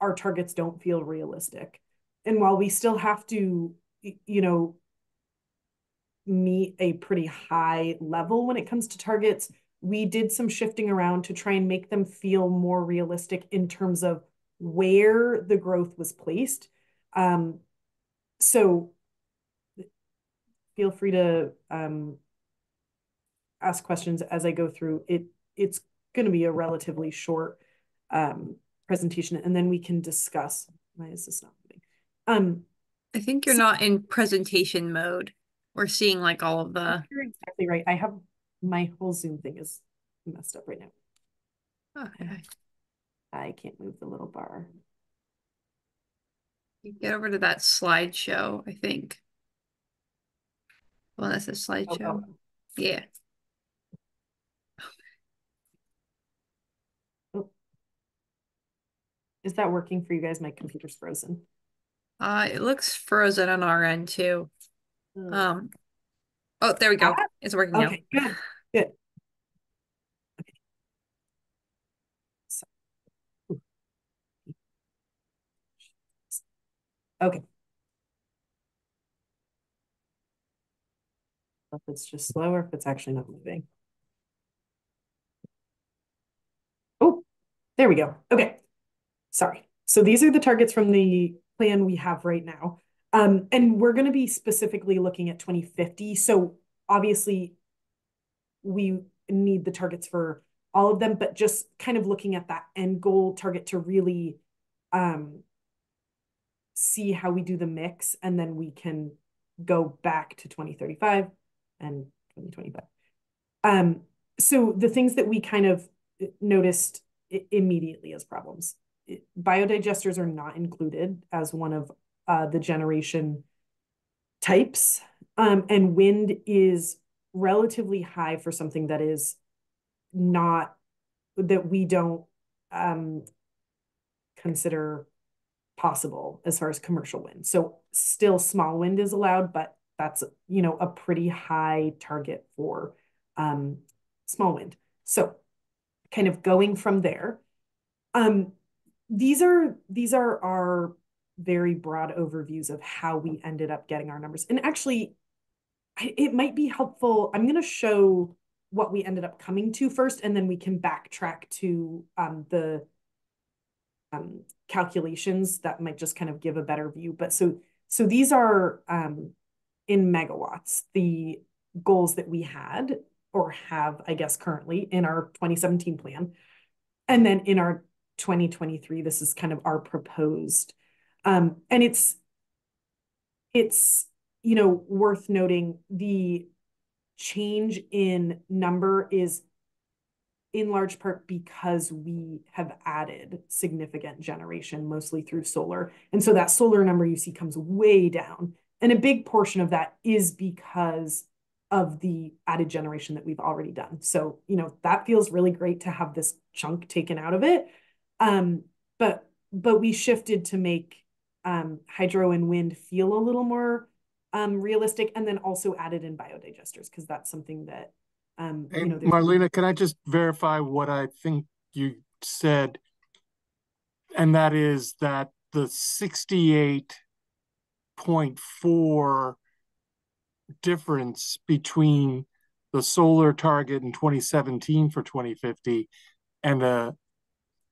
our targets don't feel realistic. And while we still have to, you know, meet a pretty high level when it comes to targets, we did some shifting around to try and make them feel more realistic in terms of where the growth was placed. Um, so feel free to um, ask questions as I go through. It it's going to be a relatively short um, presentation, and then we can discuss. Why is this not moving? Um, I think you're so, not in presentation mode. We're seeing like all of the. You're exactly right. I have my whole Zoom thing is messed up right now. Okay. I can't move the little bar. You get over to that slideshow, I think. Well, that's a slideshow. Yeah. Is that working for you guys? My computer's frozen. Uh, it looks frozen on our end too. Um, oh, there we go. Ah, it's working okay, now. Good. Good. Okay. So. Okay. If it's just slow or if it's actually not moving. Oh, there we go. Okay. Sorry. So these are the targets from the plan we have right now. Um, and we're going to be specifically looking at 2050. So obviously, we need the targets for all of them, but just kind of looking at that end goal target to really um, see how we do the mix, and then we can go back to 2035 and 2025. Um, so the things that we kind of noticed immediately as problems, biodigesters are not included as one of uh, the generation types. Um, and wind is relatively high for something that is not, that we don't um, consider possible as far as commercial wind. So still small wind is allowed, but that's, you know, a pretty high target for um, small wind. So kind of going from there, um, these are these are our very broad overviews of how we ended up getting our numbers. And actually, it might be helpful. I'm going to show what we ended up coming to first, and then we can backtrack to um, the um, calculations that might just kind of give a better view. But so, so these are um, in megawatts, the goals that we had or have, I guess, currently in our 2017 plan. And then in our 2023, this is kind of our proposed um, and it's it's you know worth noting the change in number is in large part because we have added significant generation mostly through solar and so that solar number you see comes way down and a big portion of that is because of the added generation that we've already done so you know that feels really great to have this chunk taken out of it um, but but we shifted to make um, hydro and wind feel a little more um, realistic, and then also added in biodigesters because that's something that um, you know. Marlena, can I just verify what I think you said, and that is that the sixty-eight point four difference between the solar target in 2017 for 2050 and the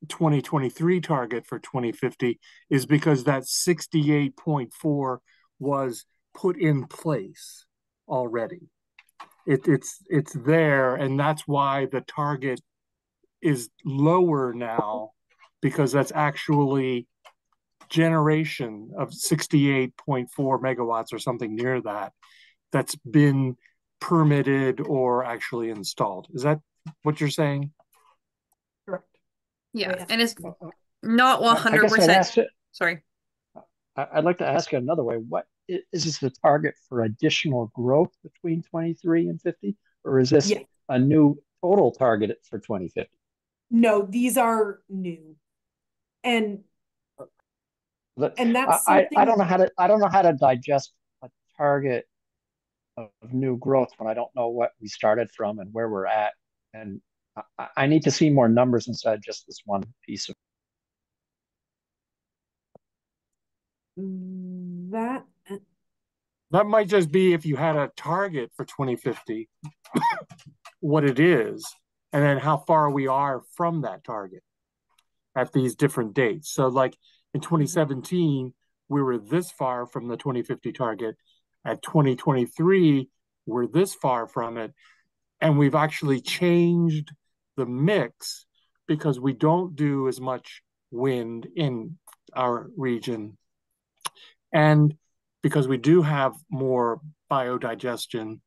2023 target for 2050 is because that 68.4 was put in place already. It, it's it's there, and that's why the target is lower now because that's actually generation of 68.4 megawatts or something near that that's been permitted or actually installed. Is that what you're saying? Yeah, yeah. and it's not I- one I hundred guess I'd percent. ask Sorry. I- I'd like to ask it another way. What is this the target for additional growth between 23 and 50? Or is this Yeah. a new total target for 2050? No, these are new. And But and that's I, I, I don't know how to I don't know how to digest a target of, of new growth when I don't know what we started from and where we're at. And I- I, I need to see more numbers instead of just this one piece of that uh, That might just be if you had a target for 2050, what it is, and then how far we are from that target at these different dates. So, like in 2017, we were this far from the 2050 target. At 2023, we're this far from it. And we've actually changed the mix because we don't do as much wind in our region. And because we do have more biodigestion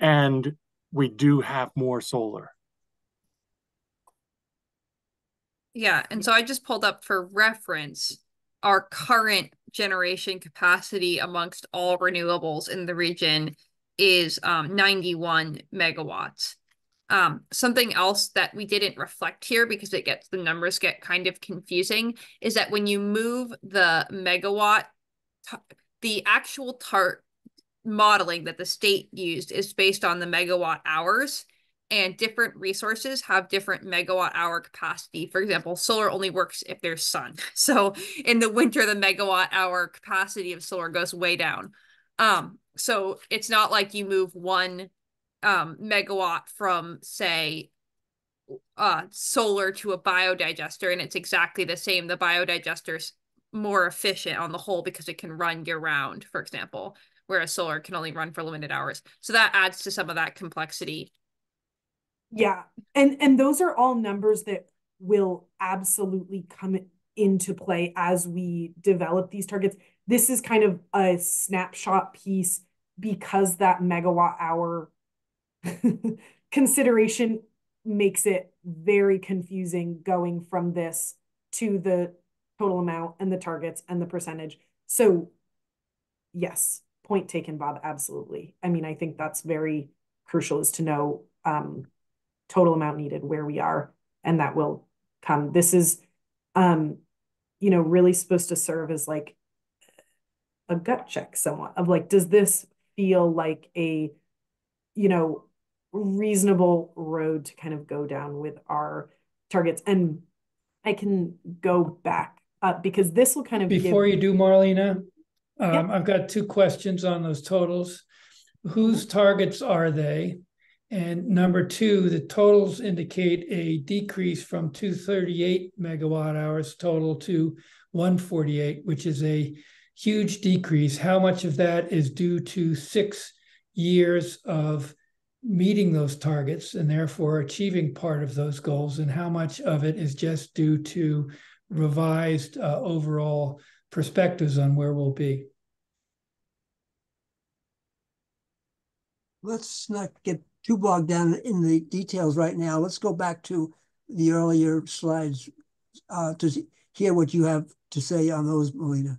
and we do have more solar. Yeah, and so I just pulled up for reference our current generation capacity amongst all renewables in the region is um 91 megawatts. Um, something else that we didn't reflect here because it gets the numbers get kind of confusing is that when you move the megawatt, the actual tart modeling that the state used is based on the megawatt hours and different resources have different megawatt hour capacity. For example, solar only works if there's sun. So in the winter, the megawatt hour capacity of solar goes way down. Um, so it's not like you move one um, megawatt from, say, uh, solar to a biodigester, and it's exactly the same. The biodigester's more efficient on the whole because it can run year round, for example, whereas solar can only run for limited hours. So that adds to some of that complexity Yeah, and and those are all numbers that will absolutely come into play as we develop these targets. This is kind of a snapshot piece because that megawatt hour consideration makes it very confusing going from this to the total amount and the targets and the percentage. So yes, point taken, Bob, absolutely. I mean, I think that's very crucial is to know um total amount needed, where we are, and that will come. This is, um, you know, really supposed to serve as like a gut check somewhat of like, does this feel like a, you know, reasonable road to kind of go down with our targets? And I can go back up because this will kind of Before give... you do, Marlena, um, Yep. I've got two questions on those totals. Whose targets are they? And number two, the totals indicate a decrease from two thirty-eight megawatt hours total to one forty-eight, which is a huge decrease. How much of that is due to six years of meeting those targets and therefore achieving part of those goals? And how much of it is just due to revised uh, overall perspectives on where we'll be? Let's not get too bogged down in the details right now. Let's go back to the earlier slides uh, to hear what you have to say on those, Marlena.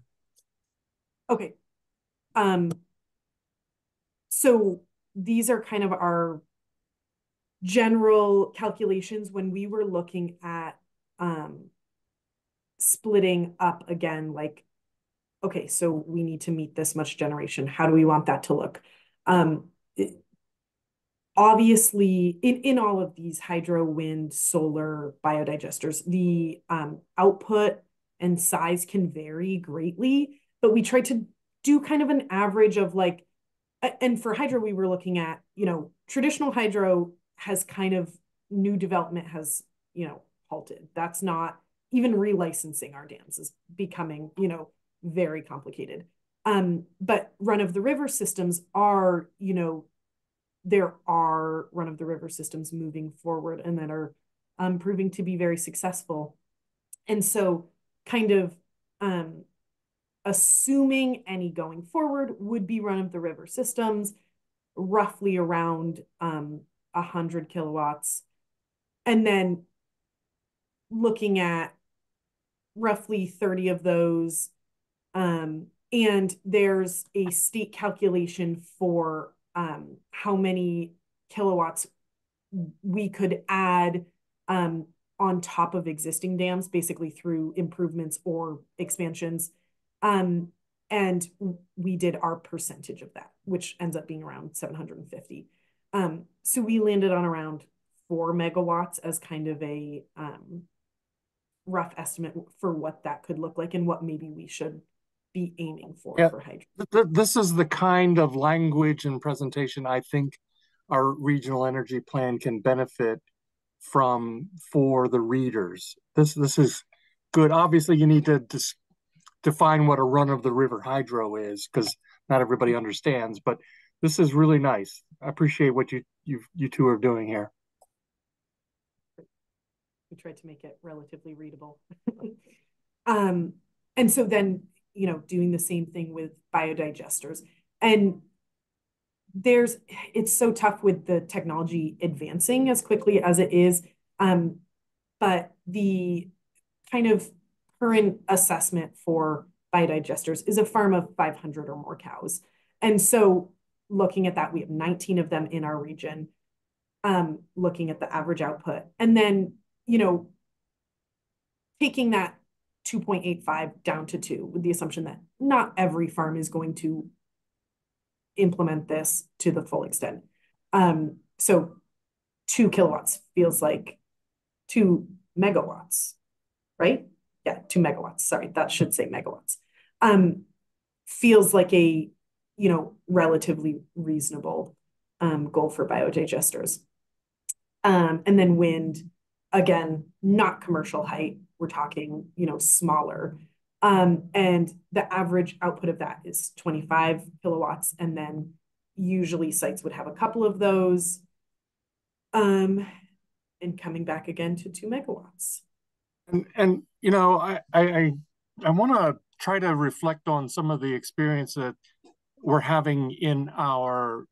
Okay. Um, so these are kind of our general calculations when we were looking at um, splitting up again, like, okay, so we need to meet this much generation. How do we want that to look? Um, obviously, in, in all of these hydro, wind, solar, biodigesters, the um, output and size can vary greatly, but we try to do kind of an average of like, and for hydro, we were looking at, you know, traditional hydro has kind of new development has, you know, halted. That's not even relicensing our dams is becoming, you know, very complicated. Um, but run of the river systems are, you know, there are run of the river systems moving forward and that are um, proving to be very successful. And so kind of um, assuming any going forward would be run of the river systems, roughly around um, 100 kilowatts. And then looking at roughly 30 of those. Um, and there's a state calculation for um, how many kilowatts we could add um, on top of existing dams, basically through improvements or expansions. Um, and we did our percentage of that, which ends up being around 750. Um, so we landed on around four megawatts as kind of a um, rough estimate for what that could look like and what maybe we should be aiming for yeah. for hydro. This is the kind of language and presentation I think our regional energy plan can benefit from for the readers. This this is good. Obviously, you need to dis- define what a run of the river hydro is because not everybody understands. But this is really nice. I appreciate what you you you two are doing here. We tried to make it relatively readable. um, and so then you know doing the same thing with biodigesters. And there's it's so tough with the technology advancing as quickly as it is. Um, but the kind of current assessment for biodigesters is a farm of 500 or more cows. And so looking at that we have 19 of them in our region um, looking at the average output. And then you know taking that 2.85 down to 2 with the assumption that not every farm is going to implement this to the full extent. Um, so two kilowatts feels like two megawatts, right? Yeah, two megawatts. Sorry, that should say megawatts. Um, feels like a, you know, relatively reasonable um, goal for biodigesters. Um, and then wind, again, not commercial height. We're talking, you know, smaller. Um, and the average output of that is 25 kilowatts. And then usually sites would have a couple of those. Um, and coming back again to two megawatts. And, and you know, I, I, I want to try to reflect on some of the experience that we're having in our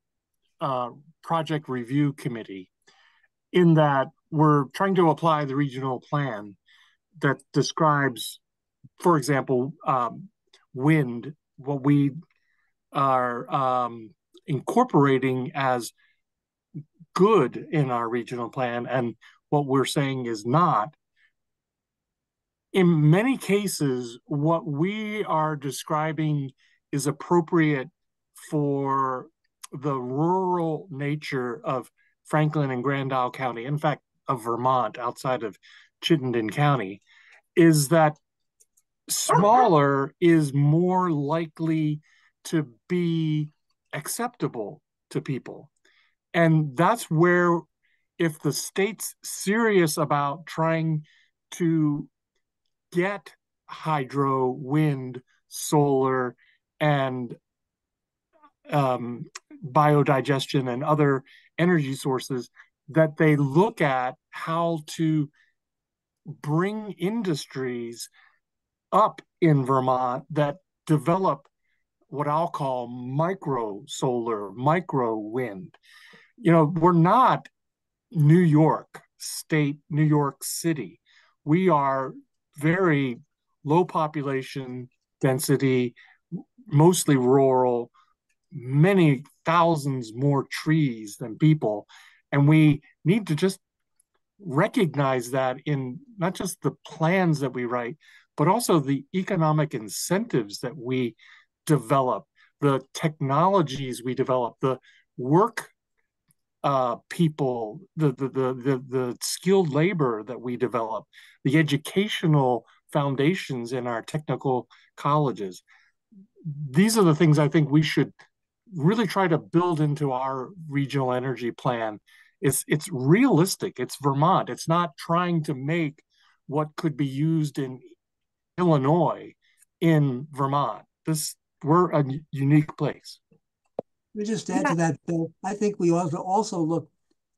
uh, project review committee in that we're trying to apply the regional plan that describes for example, um, wind, what we are um, incorporating as good in our regional plan and what we're saying is not. In many cases, what we are describing is appropriate for the rural nature of Franklin and Grand Isle County, in fact, of Vermont outside of Chittenden County, is that smaller is more likely to be acceptable to people. And that's where, if the state's serious about trying to get hydro, wind, solar, and um, biodigestion and other energy sources, that they look at how to bring industries up in Vermont that develop what I'll call micro solar, micro wind. You know, we're not New York State, New York City. We are very low population density, mostly rural, many thousands more trees than people. And we need to just recognize that in not just the plans that we write, but also the economic incentives that we develop, the technologies we develop, the work uh, people, the, the, the, the, the skilled labor that we develop, the educational foundations in our technical colleges. These are the things I think we should really try to build into our regional energy plan. It's, it's realistic. It's Vermont. It's not trying to make what could be used in Illinois in Vermont. This we're a unique place. We just add to that, Bill. I think we also also look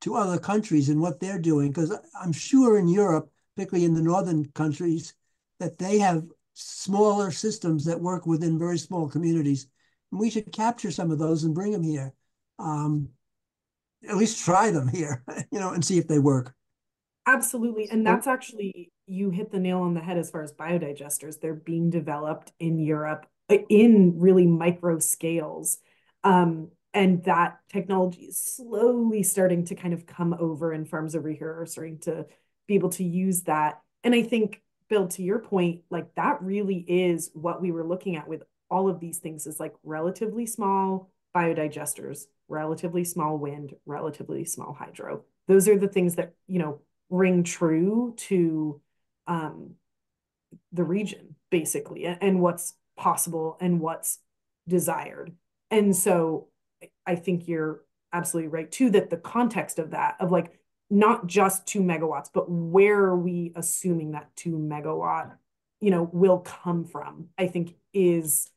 to other countries and what they're doing because I'm sure in Europe, particularly in the northern countries, that they have smaller systems that work within very small communities. And we should capture some of those and bring them here. Um, at least try them here, you know, and see if they work. Absolutely. And that's actually you hit the nail on the head as far as biodigesters. They're being developed in Europe uh, in really micro scales. Um, and that technology is slowly starting to kind of come over and farms over here are starting to be able to use that. And I think, Bill, to your point, like that really is what we were looking at with all of these things is like relatively small biodigesters, relatively small wind, relatively small hydro. Those are the things that, you know, ring true to um, the region, basically, and what's possible and what's desired. And so I think you're absolutely right too, that the context of that, of like not just two megawatts, but where are we assuming that two megawatt, you know, will come from, I think is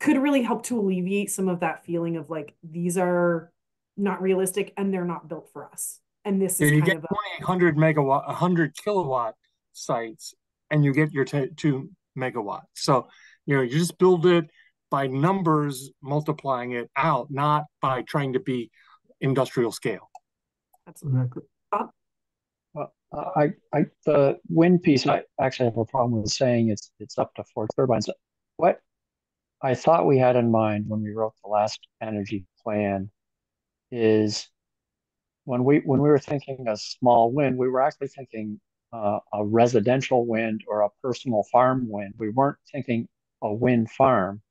could really help to alleviate some of that feeling of like these are not realistic and they're not built for us. And this yeah, is you kind get of a, 200 megawatt, 100 kilowatt sites, and you get your two megawatt. So you know, you just build it by numbers, multiplying it out, not by trying to be industrial scale. absolutely. Well, uh, I, I, the wind piece, I actually have a problem with saying it's, it's up to four turbines. What I thought we had in mind when we wrote the last energy plan is when we, when we were thinking a small wind, we were actually thinking uh, a residential wind or a personal farm wind. We weren't thinking a wind farm.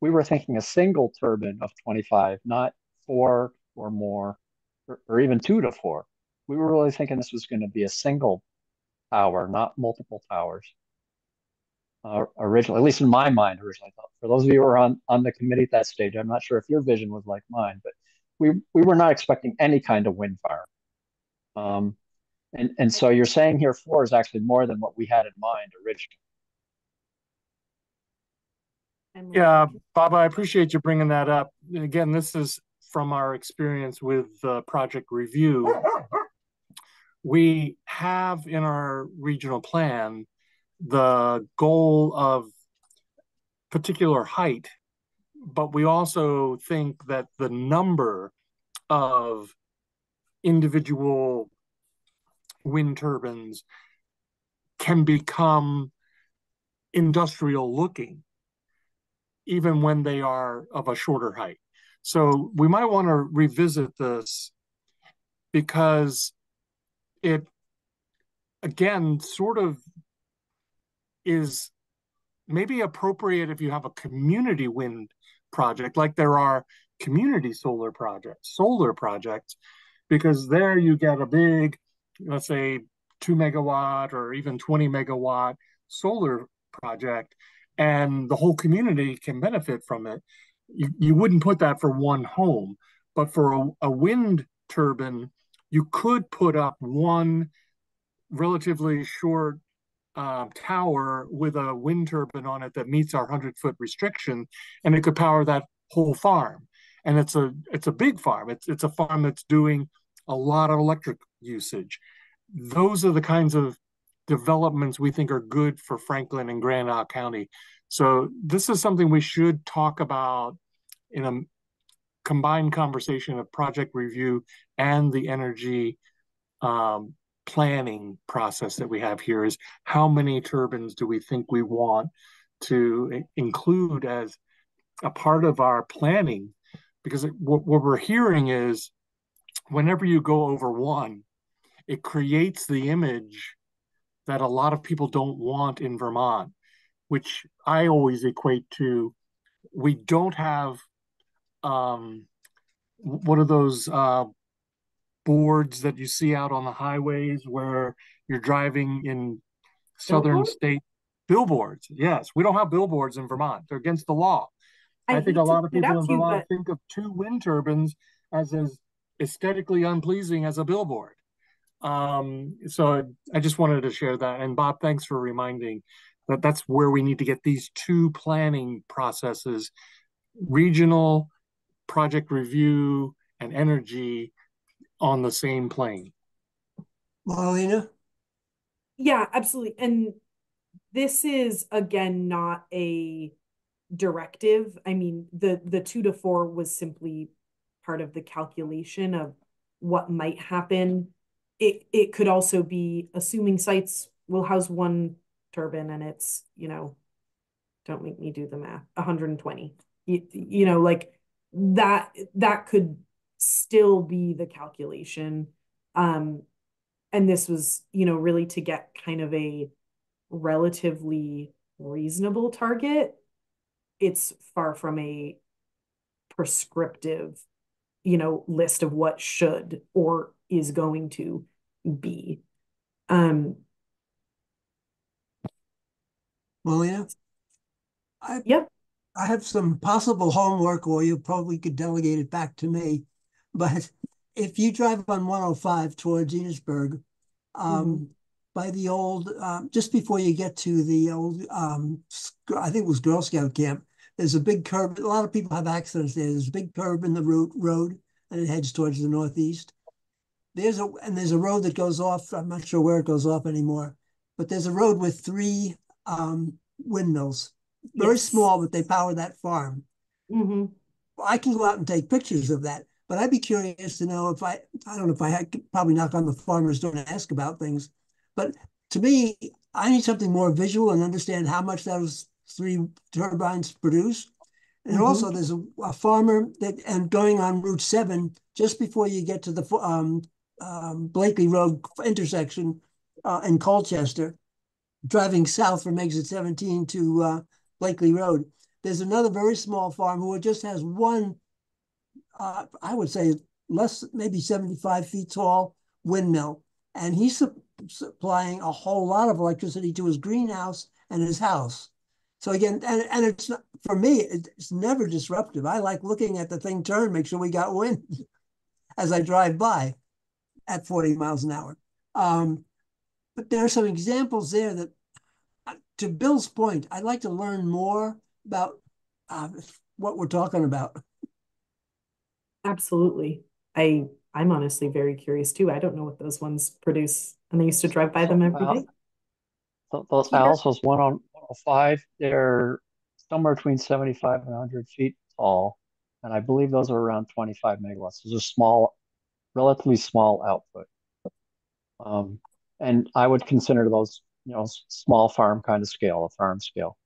We were thinking a single turbine of 25, not four or more, or, or even two to four. We were really thinking this was going to be a single tower, not multiple towers. Uh, originally, at least in my mind, originally. For those of you who were on, on the committee at that stage, I'm not sure if your vision was like mine, but we, we were not expecting any kind of wind farm. Um, and, and so you're saying here four is actually more than what we had in mind originally. Yeah, Bob, I appreciate you bringing that up. Again, this is from our experience with uh, project review. We have in our regional plan the goal of particular height, but we also think that the number of individual wind turbines can become industrial looking even when they are of a shorter height. So we might want to revisit this because it, again, sort of is maybe appropriate if you have a community wind project, like there are community solar projects, solar projects, because there you get a big, let's say, two megawatt or even 20 megawatt solar project and the whole community can benefit from it. You, you wouldn't put that for one home, but for a, a wind turbine, you could put up one relatively short uh, tower with a wind turbine on it that meets our 100 foot restriction, and it could power that whole farm. And it's a it's a big farm. It's it's a farm that's doing a lot of electric usage. Those are the kinds of developments we think are good for Franklin and Grand Isle County. So this is something we should talk about in a combined conversation of project review and the energy um, planning process that we have here is how many turbines do we think we want to include as a part of our planning? Because what, what we're hearing is whenever you go over one it creates the image that a lot of people don't want in Vermont, which I always equate to we don't have um, what are those uh, boards that you see out on the highways where you're driving in southern Billboard? state billboards. Yes, we don't have billboards in Vermont. They're against the law. I, think a lot of people in to you, Vermont but think of two wind turbines as as aesthetically unpleasing as a billboard. Um, so I just wanted to share that. And Bob, thanks for reminding that that's where we need to get these two planning processes, regional project review and energy on the same plane. Marlena? Yeah, absolutely. And this is again not a directive. I mean, the the two to four was simply part of the calculation of what might happen. It it could also be assuming sites will house one turbine and it's, you know, don't make me do the math, 120. You, you know, like that that could still be the calculation. Um, and this was, you know, really to get kind of a relatively reasonable target. It's far from a prescriptive, you know, list of what should or is going to be. Um, Marlena? I, yep. I have some possible homework, or you probably could delegate it back to me. But if you drive on 105 towards Enosburg, um, mm-hmm. by the old, um, just before you get to the old, um, I think it was Girl Scout camp, there's a big curve. A lot of people have accidents there. There's a big curve in the route, road, and it heads towards the northeast. There's a and there's a road that goes off. I'm not sure where it goes off anymore, but there's a road with three um, windmills, very yes. small, but they power that farm. Mm-hmm. I can go out and take pictures of that, but I'd be curious to know if I I don't know if I had probably knock on the farmer's door and ask about things, but to me, I need something more visual and understand how much those three turbines produce. And mm-hmm. also, there's a, a, farmer that and going on Route Seven just before you get to the um, um, Blakely Road intersection uh, in Colchester, driving south from exit 17 to uh, Blakely Road. There's another very small farm who just has one, uh, I would say less, maybe 75 feet tall windmill. And he's su- supplying a whole lot of electricity to his greenhouse and his house. So again, and, and it's not, for me, it's never disruptive. I like looking at the thing turn, make sure we got wind as I drive by at 40 miles an hour. Um, but there are some examples there that, uh, to Bill's point, I'd like to learn more about uh, what we're talking about. Absolutely. I I'm honestly very curious too. I don't know what those ones produce, and I used to drive by them every day. Those owls was one on 105. They're somewhere between 75 and 100 feet tall, and I believe those are around 25 megawatts. Those are small, relatively small output. Um, and I would consider those, you know, small farm kind of scale, a farm scale.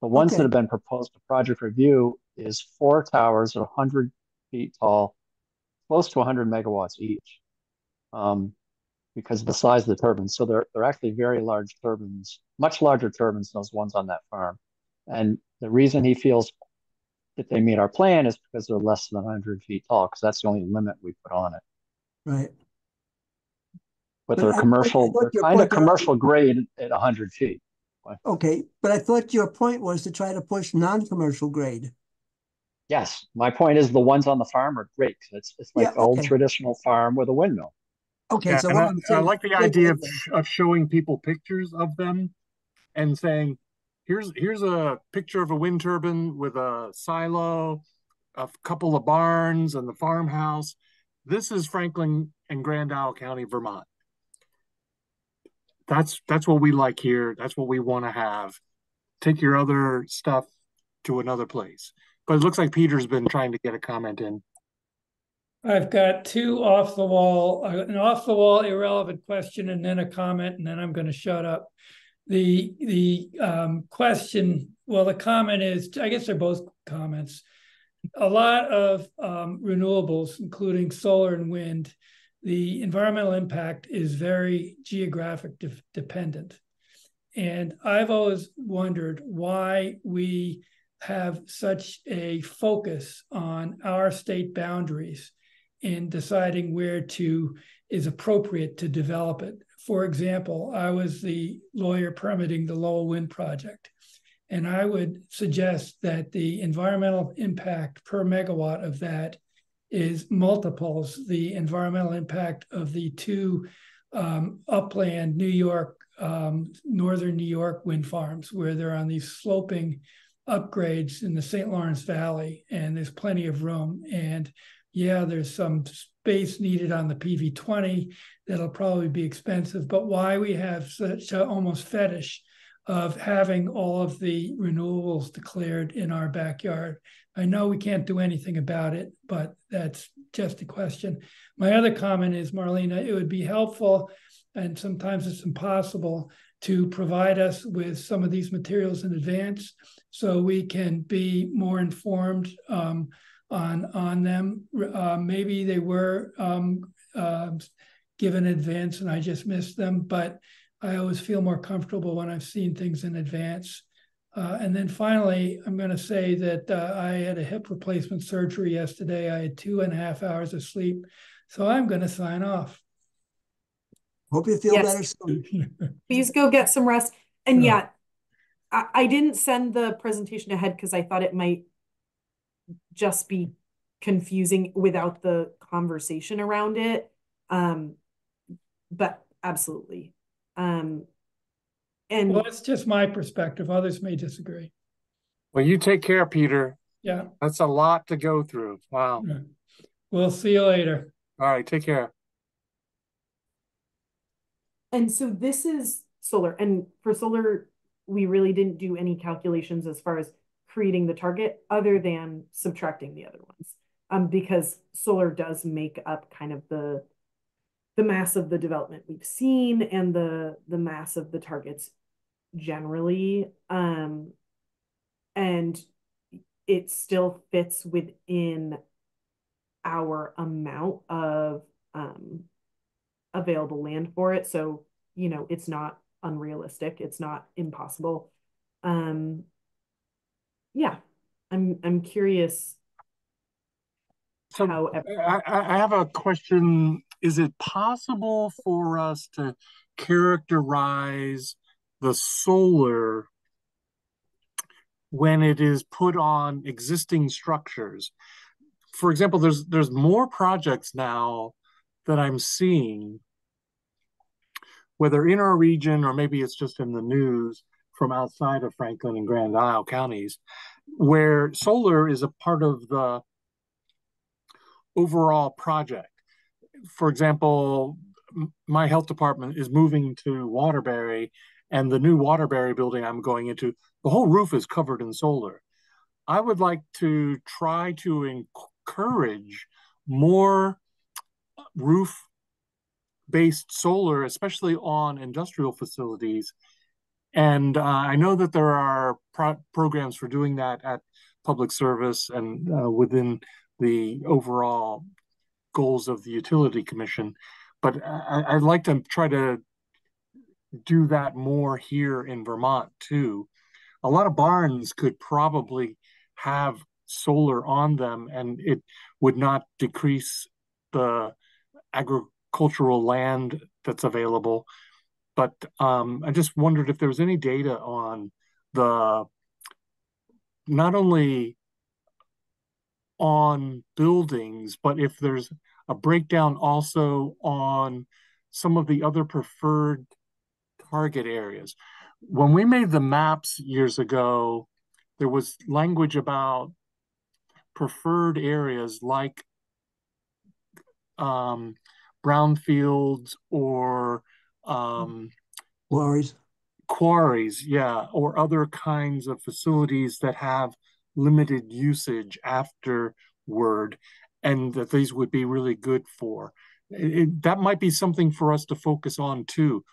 The ones okay. that have been proposed to project review is four towers at 100 feet tall, close to 100 megawatts each, um, because of the size of the turbines. So they're they're actually very large turbines, much larger turbines than those ones on that farm. And the reason he feels that they meet our plan is because they're less than 100 feet tall, because that's the only limit we put on it. Right but, but they're I, commercial, I they're kind of commercial grade at 100 feet. Okay, but I thought your point was to try to push non-commercial grade. Yes, my point is the ones on the farm are great. It's it's like yeah, okay. old traditional farm with a windmill. Okay, yeah, so I, I, like the idea of, of showing people pictures of them and saying, here's here's a picture of a wind turbine with a silo, a couple of barns, and the farmhouse. This is Franklin and Grand Isle County, Vermont that's that's what we like here. That's what we want to have. Take your other stuff to another place. But it looks like Peter's been trying to get a comment in. I've got two off the wall, an off the wall irrelevant question, and then a comment, and then I'm going to shut up. The the um, question, well, the comment is, I guess they're both comments. A lot of um, renewables, including solar and wind, the environmental impact is very geographic de- dependent. And I've always wondered why we have such a focus on our state boundaries in deciding where to is appropriate to develop it. For example, I was the lawyer permitting the Lowell Wind Project. And I would suggest that the environmental impact per megawatt of that is multiples the environmental impact of the two um, upland New York, um, northern New York wind farms, where they're on these sloping upgrades in the St. Lawrence Valley, and there's plenty of room. And yeah, there's some space needed on the PV20 that'll probably be expensive. But why we have such a almost fetish of having all of the renewables declared in our backyard. I know we can't do anything about it, but that's just a question. My other comment is, Marlena, it would be helpful, and sometimes it's impossible, to provide us with some of these materials in advance so we can be more informed um, on on them. Uh, maybe they were um, uh, given advance and I just missed them, but I always feel more comfortable when I've seen things in advance. Uh, and then finally, I'm going to say that uh, I had a hip replacement surgery yesterday. I had two and a half hours of sleep. So I'm going to sign off. Hope you feel Yes. better soon. Please go get some rest. And Sure. yeah, I, I didn't send the presentation ahead because I thought it might just be confusing without the conversation around it. Um, but absolutely. Um, and Well, it's just my perspective. Others may disagree. Well, you take care, Peter. Yeah. That's a lot to go through. Wow. yeah. We'll see you later. All right, take care. And so this is solar. And for solar, we really didn't do any calculations as far as creating the target other than subtracting the other ones. Um, because solar does make up kind of the the mass of the development we've seen and the the mass of the targets generally. Um, and it still fits within our amount of um available land for it. So, you know, it's not unrealistic. It's not impossible. Um, yeah, I'm I'm curious So how ev- I, I I have a question. Is it possible for us to characterize the solar when it is put on existing structures? For example, there's there's more projects now that I'm seeing, whether in our region or maybe it's just in the news from outside of Franklin and Grand Isle counties, where solar is a part of the overall project. For example, my health department is moving to Waterbury, and the new Waterbury building I'm going into, the whole roof is covered in solar. I would like to try to encourage more roof based solar, especially on industrial facilities. And uh, I know that there are pro- programs for doing that at public service and uh, within the overall goals of the utility commission. But I, I'd like to try to do that more here in Vermont too. A lot of barns could probably have solar on them and it would not decrease the agricultural land that's available. But um, I just wondered if there was any data on the not only on buildings, but if there's a breakdown also on some of the other preferred target areas. When we made the maps years ago, there was language about preferred areas like um, brownfields or um, Quarries. quarries, yeah, or other kinds of facilities that have limited usage afterward, and that these would be really good for. It, that might be something for us to focus on too.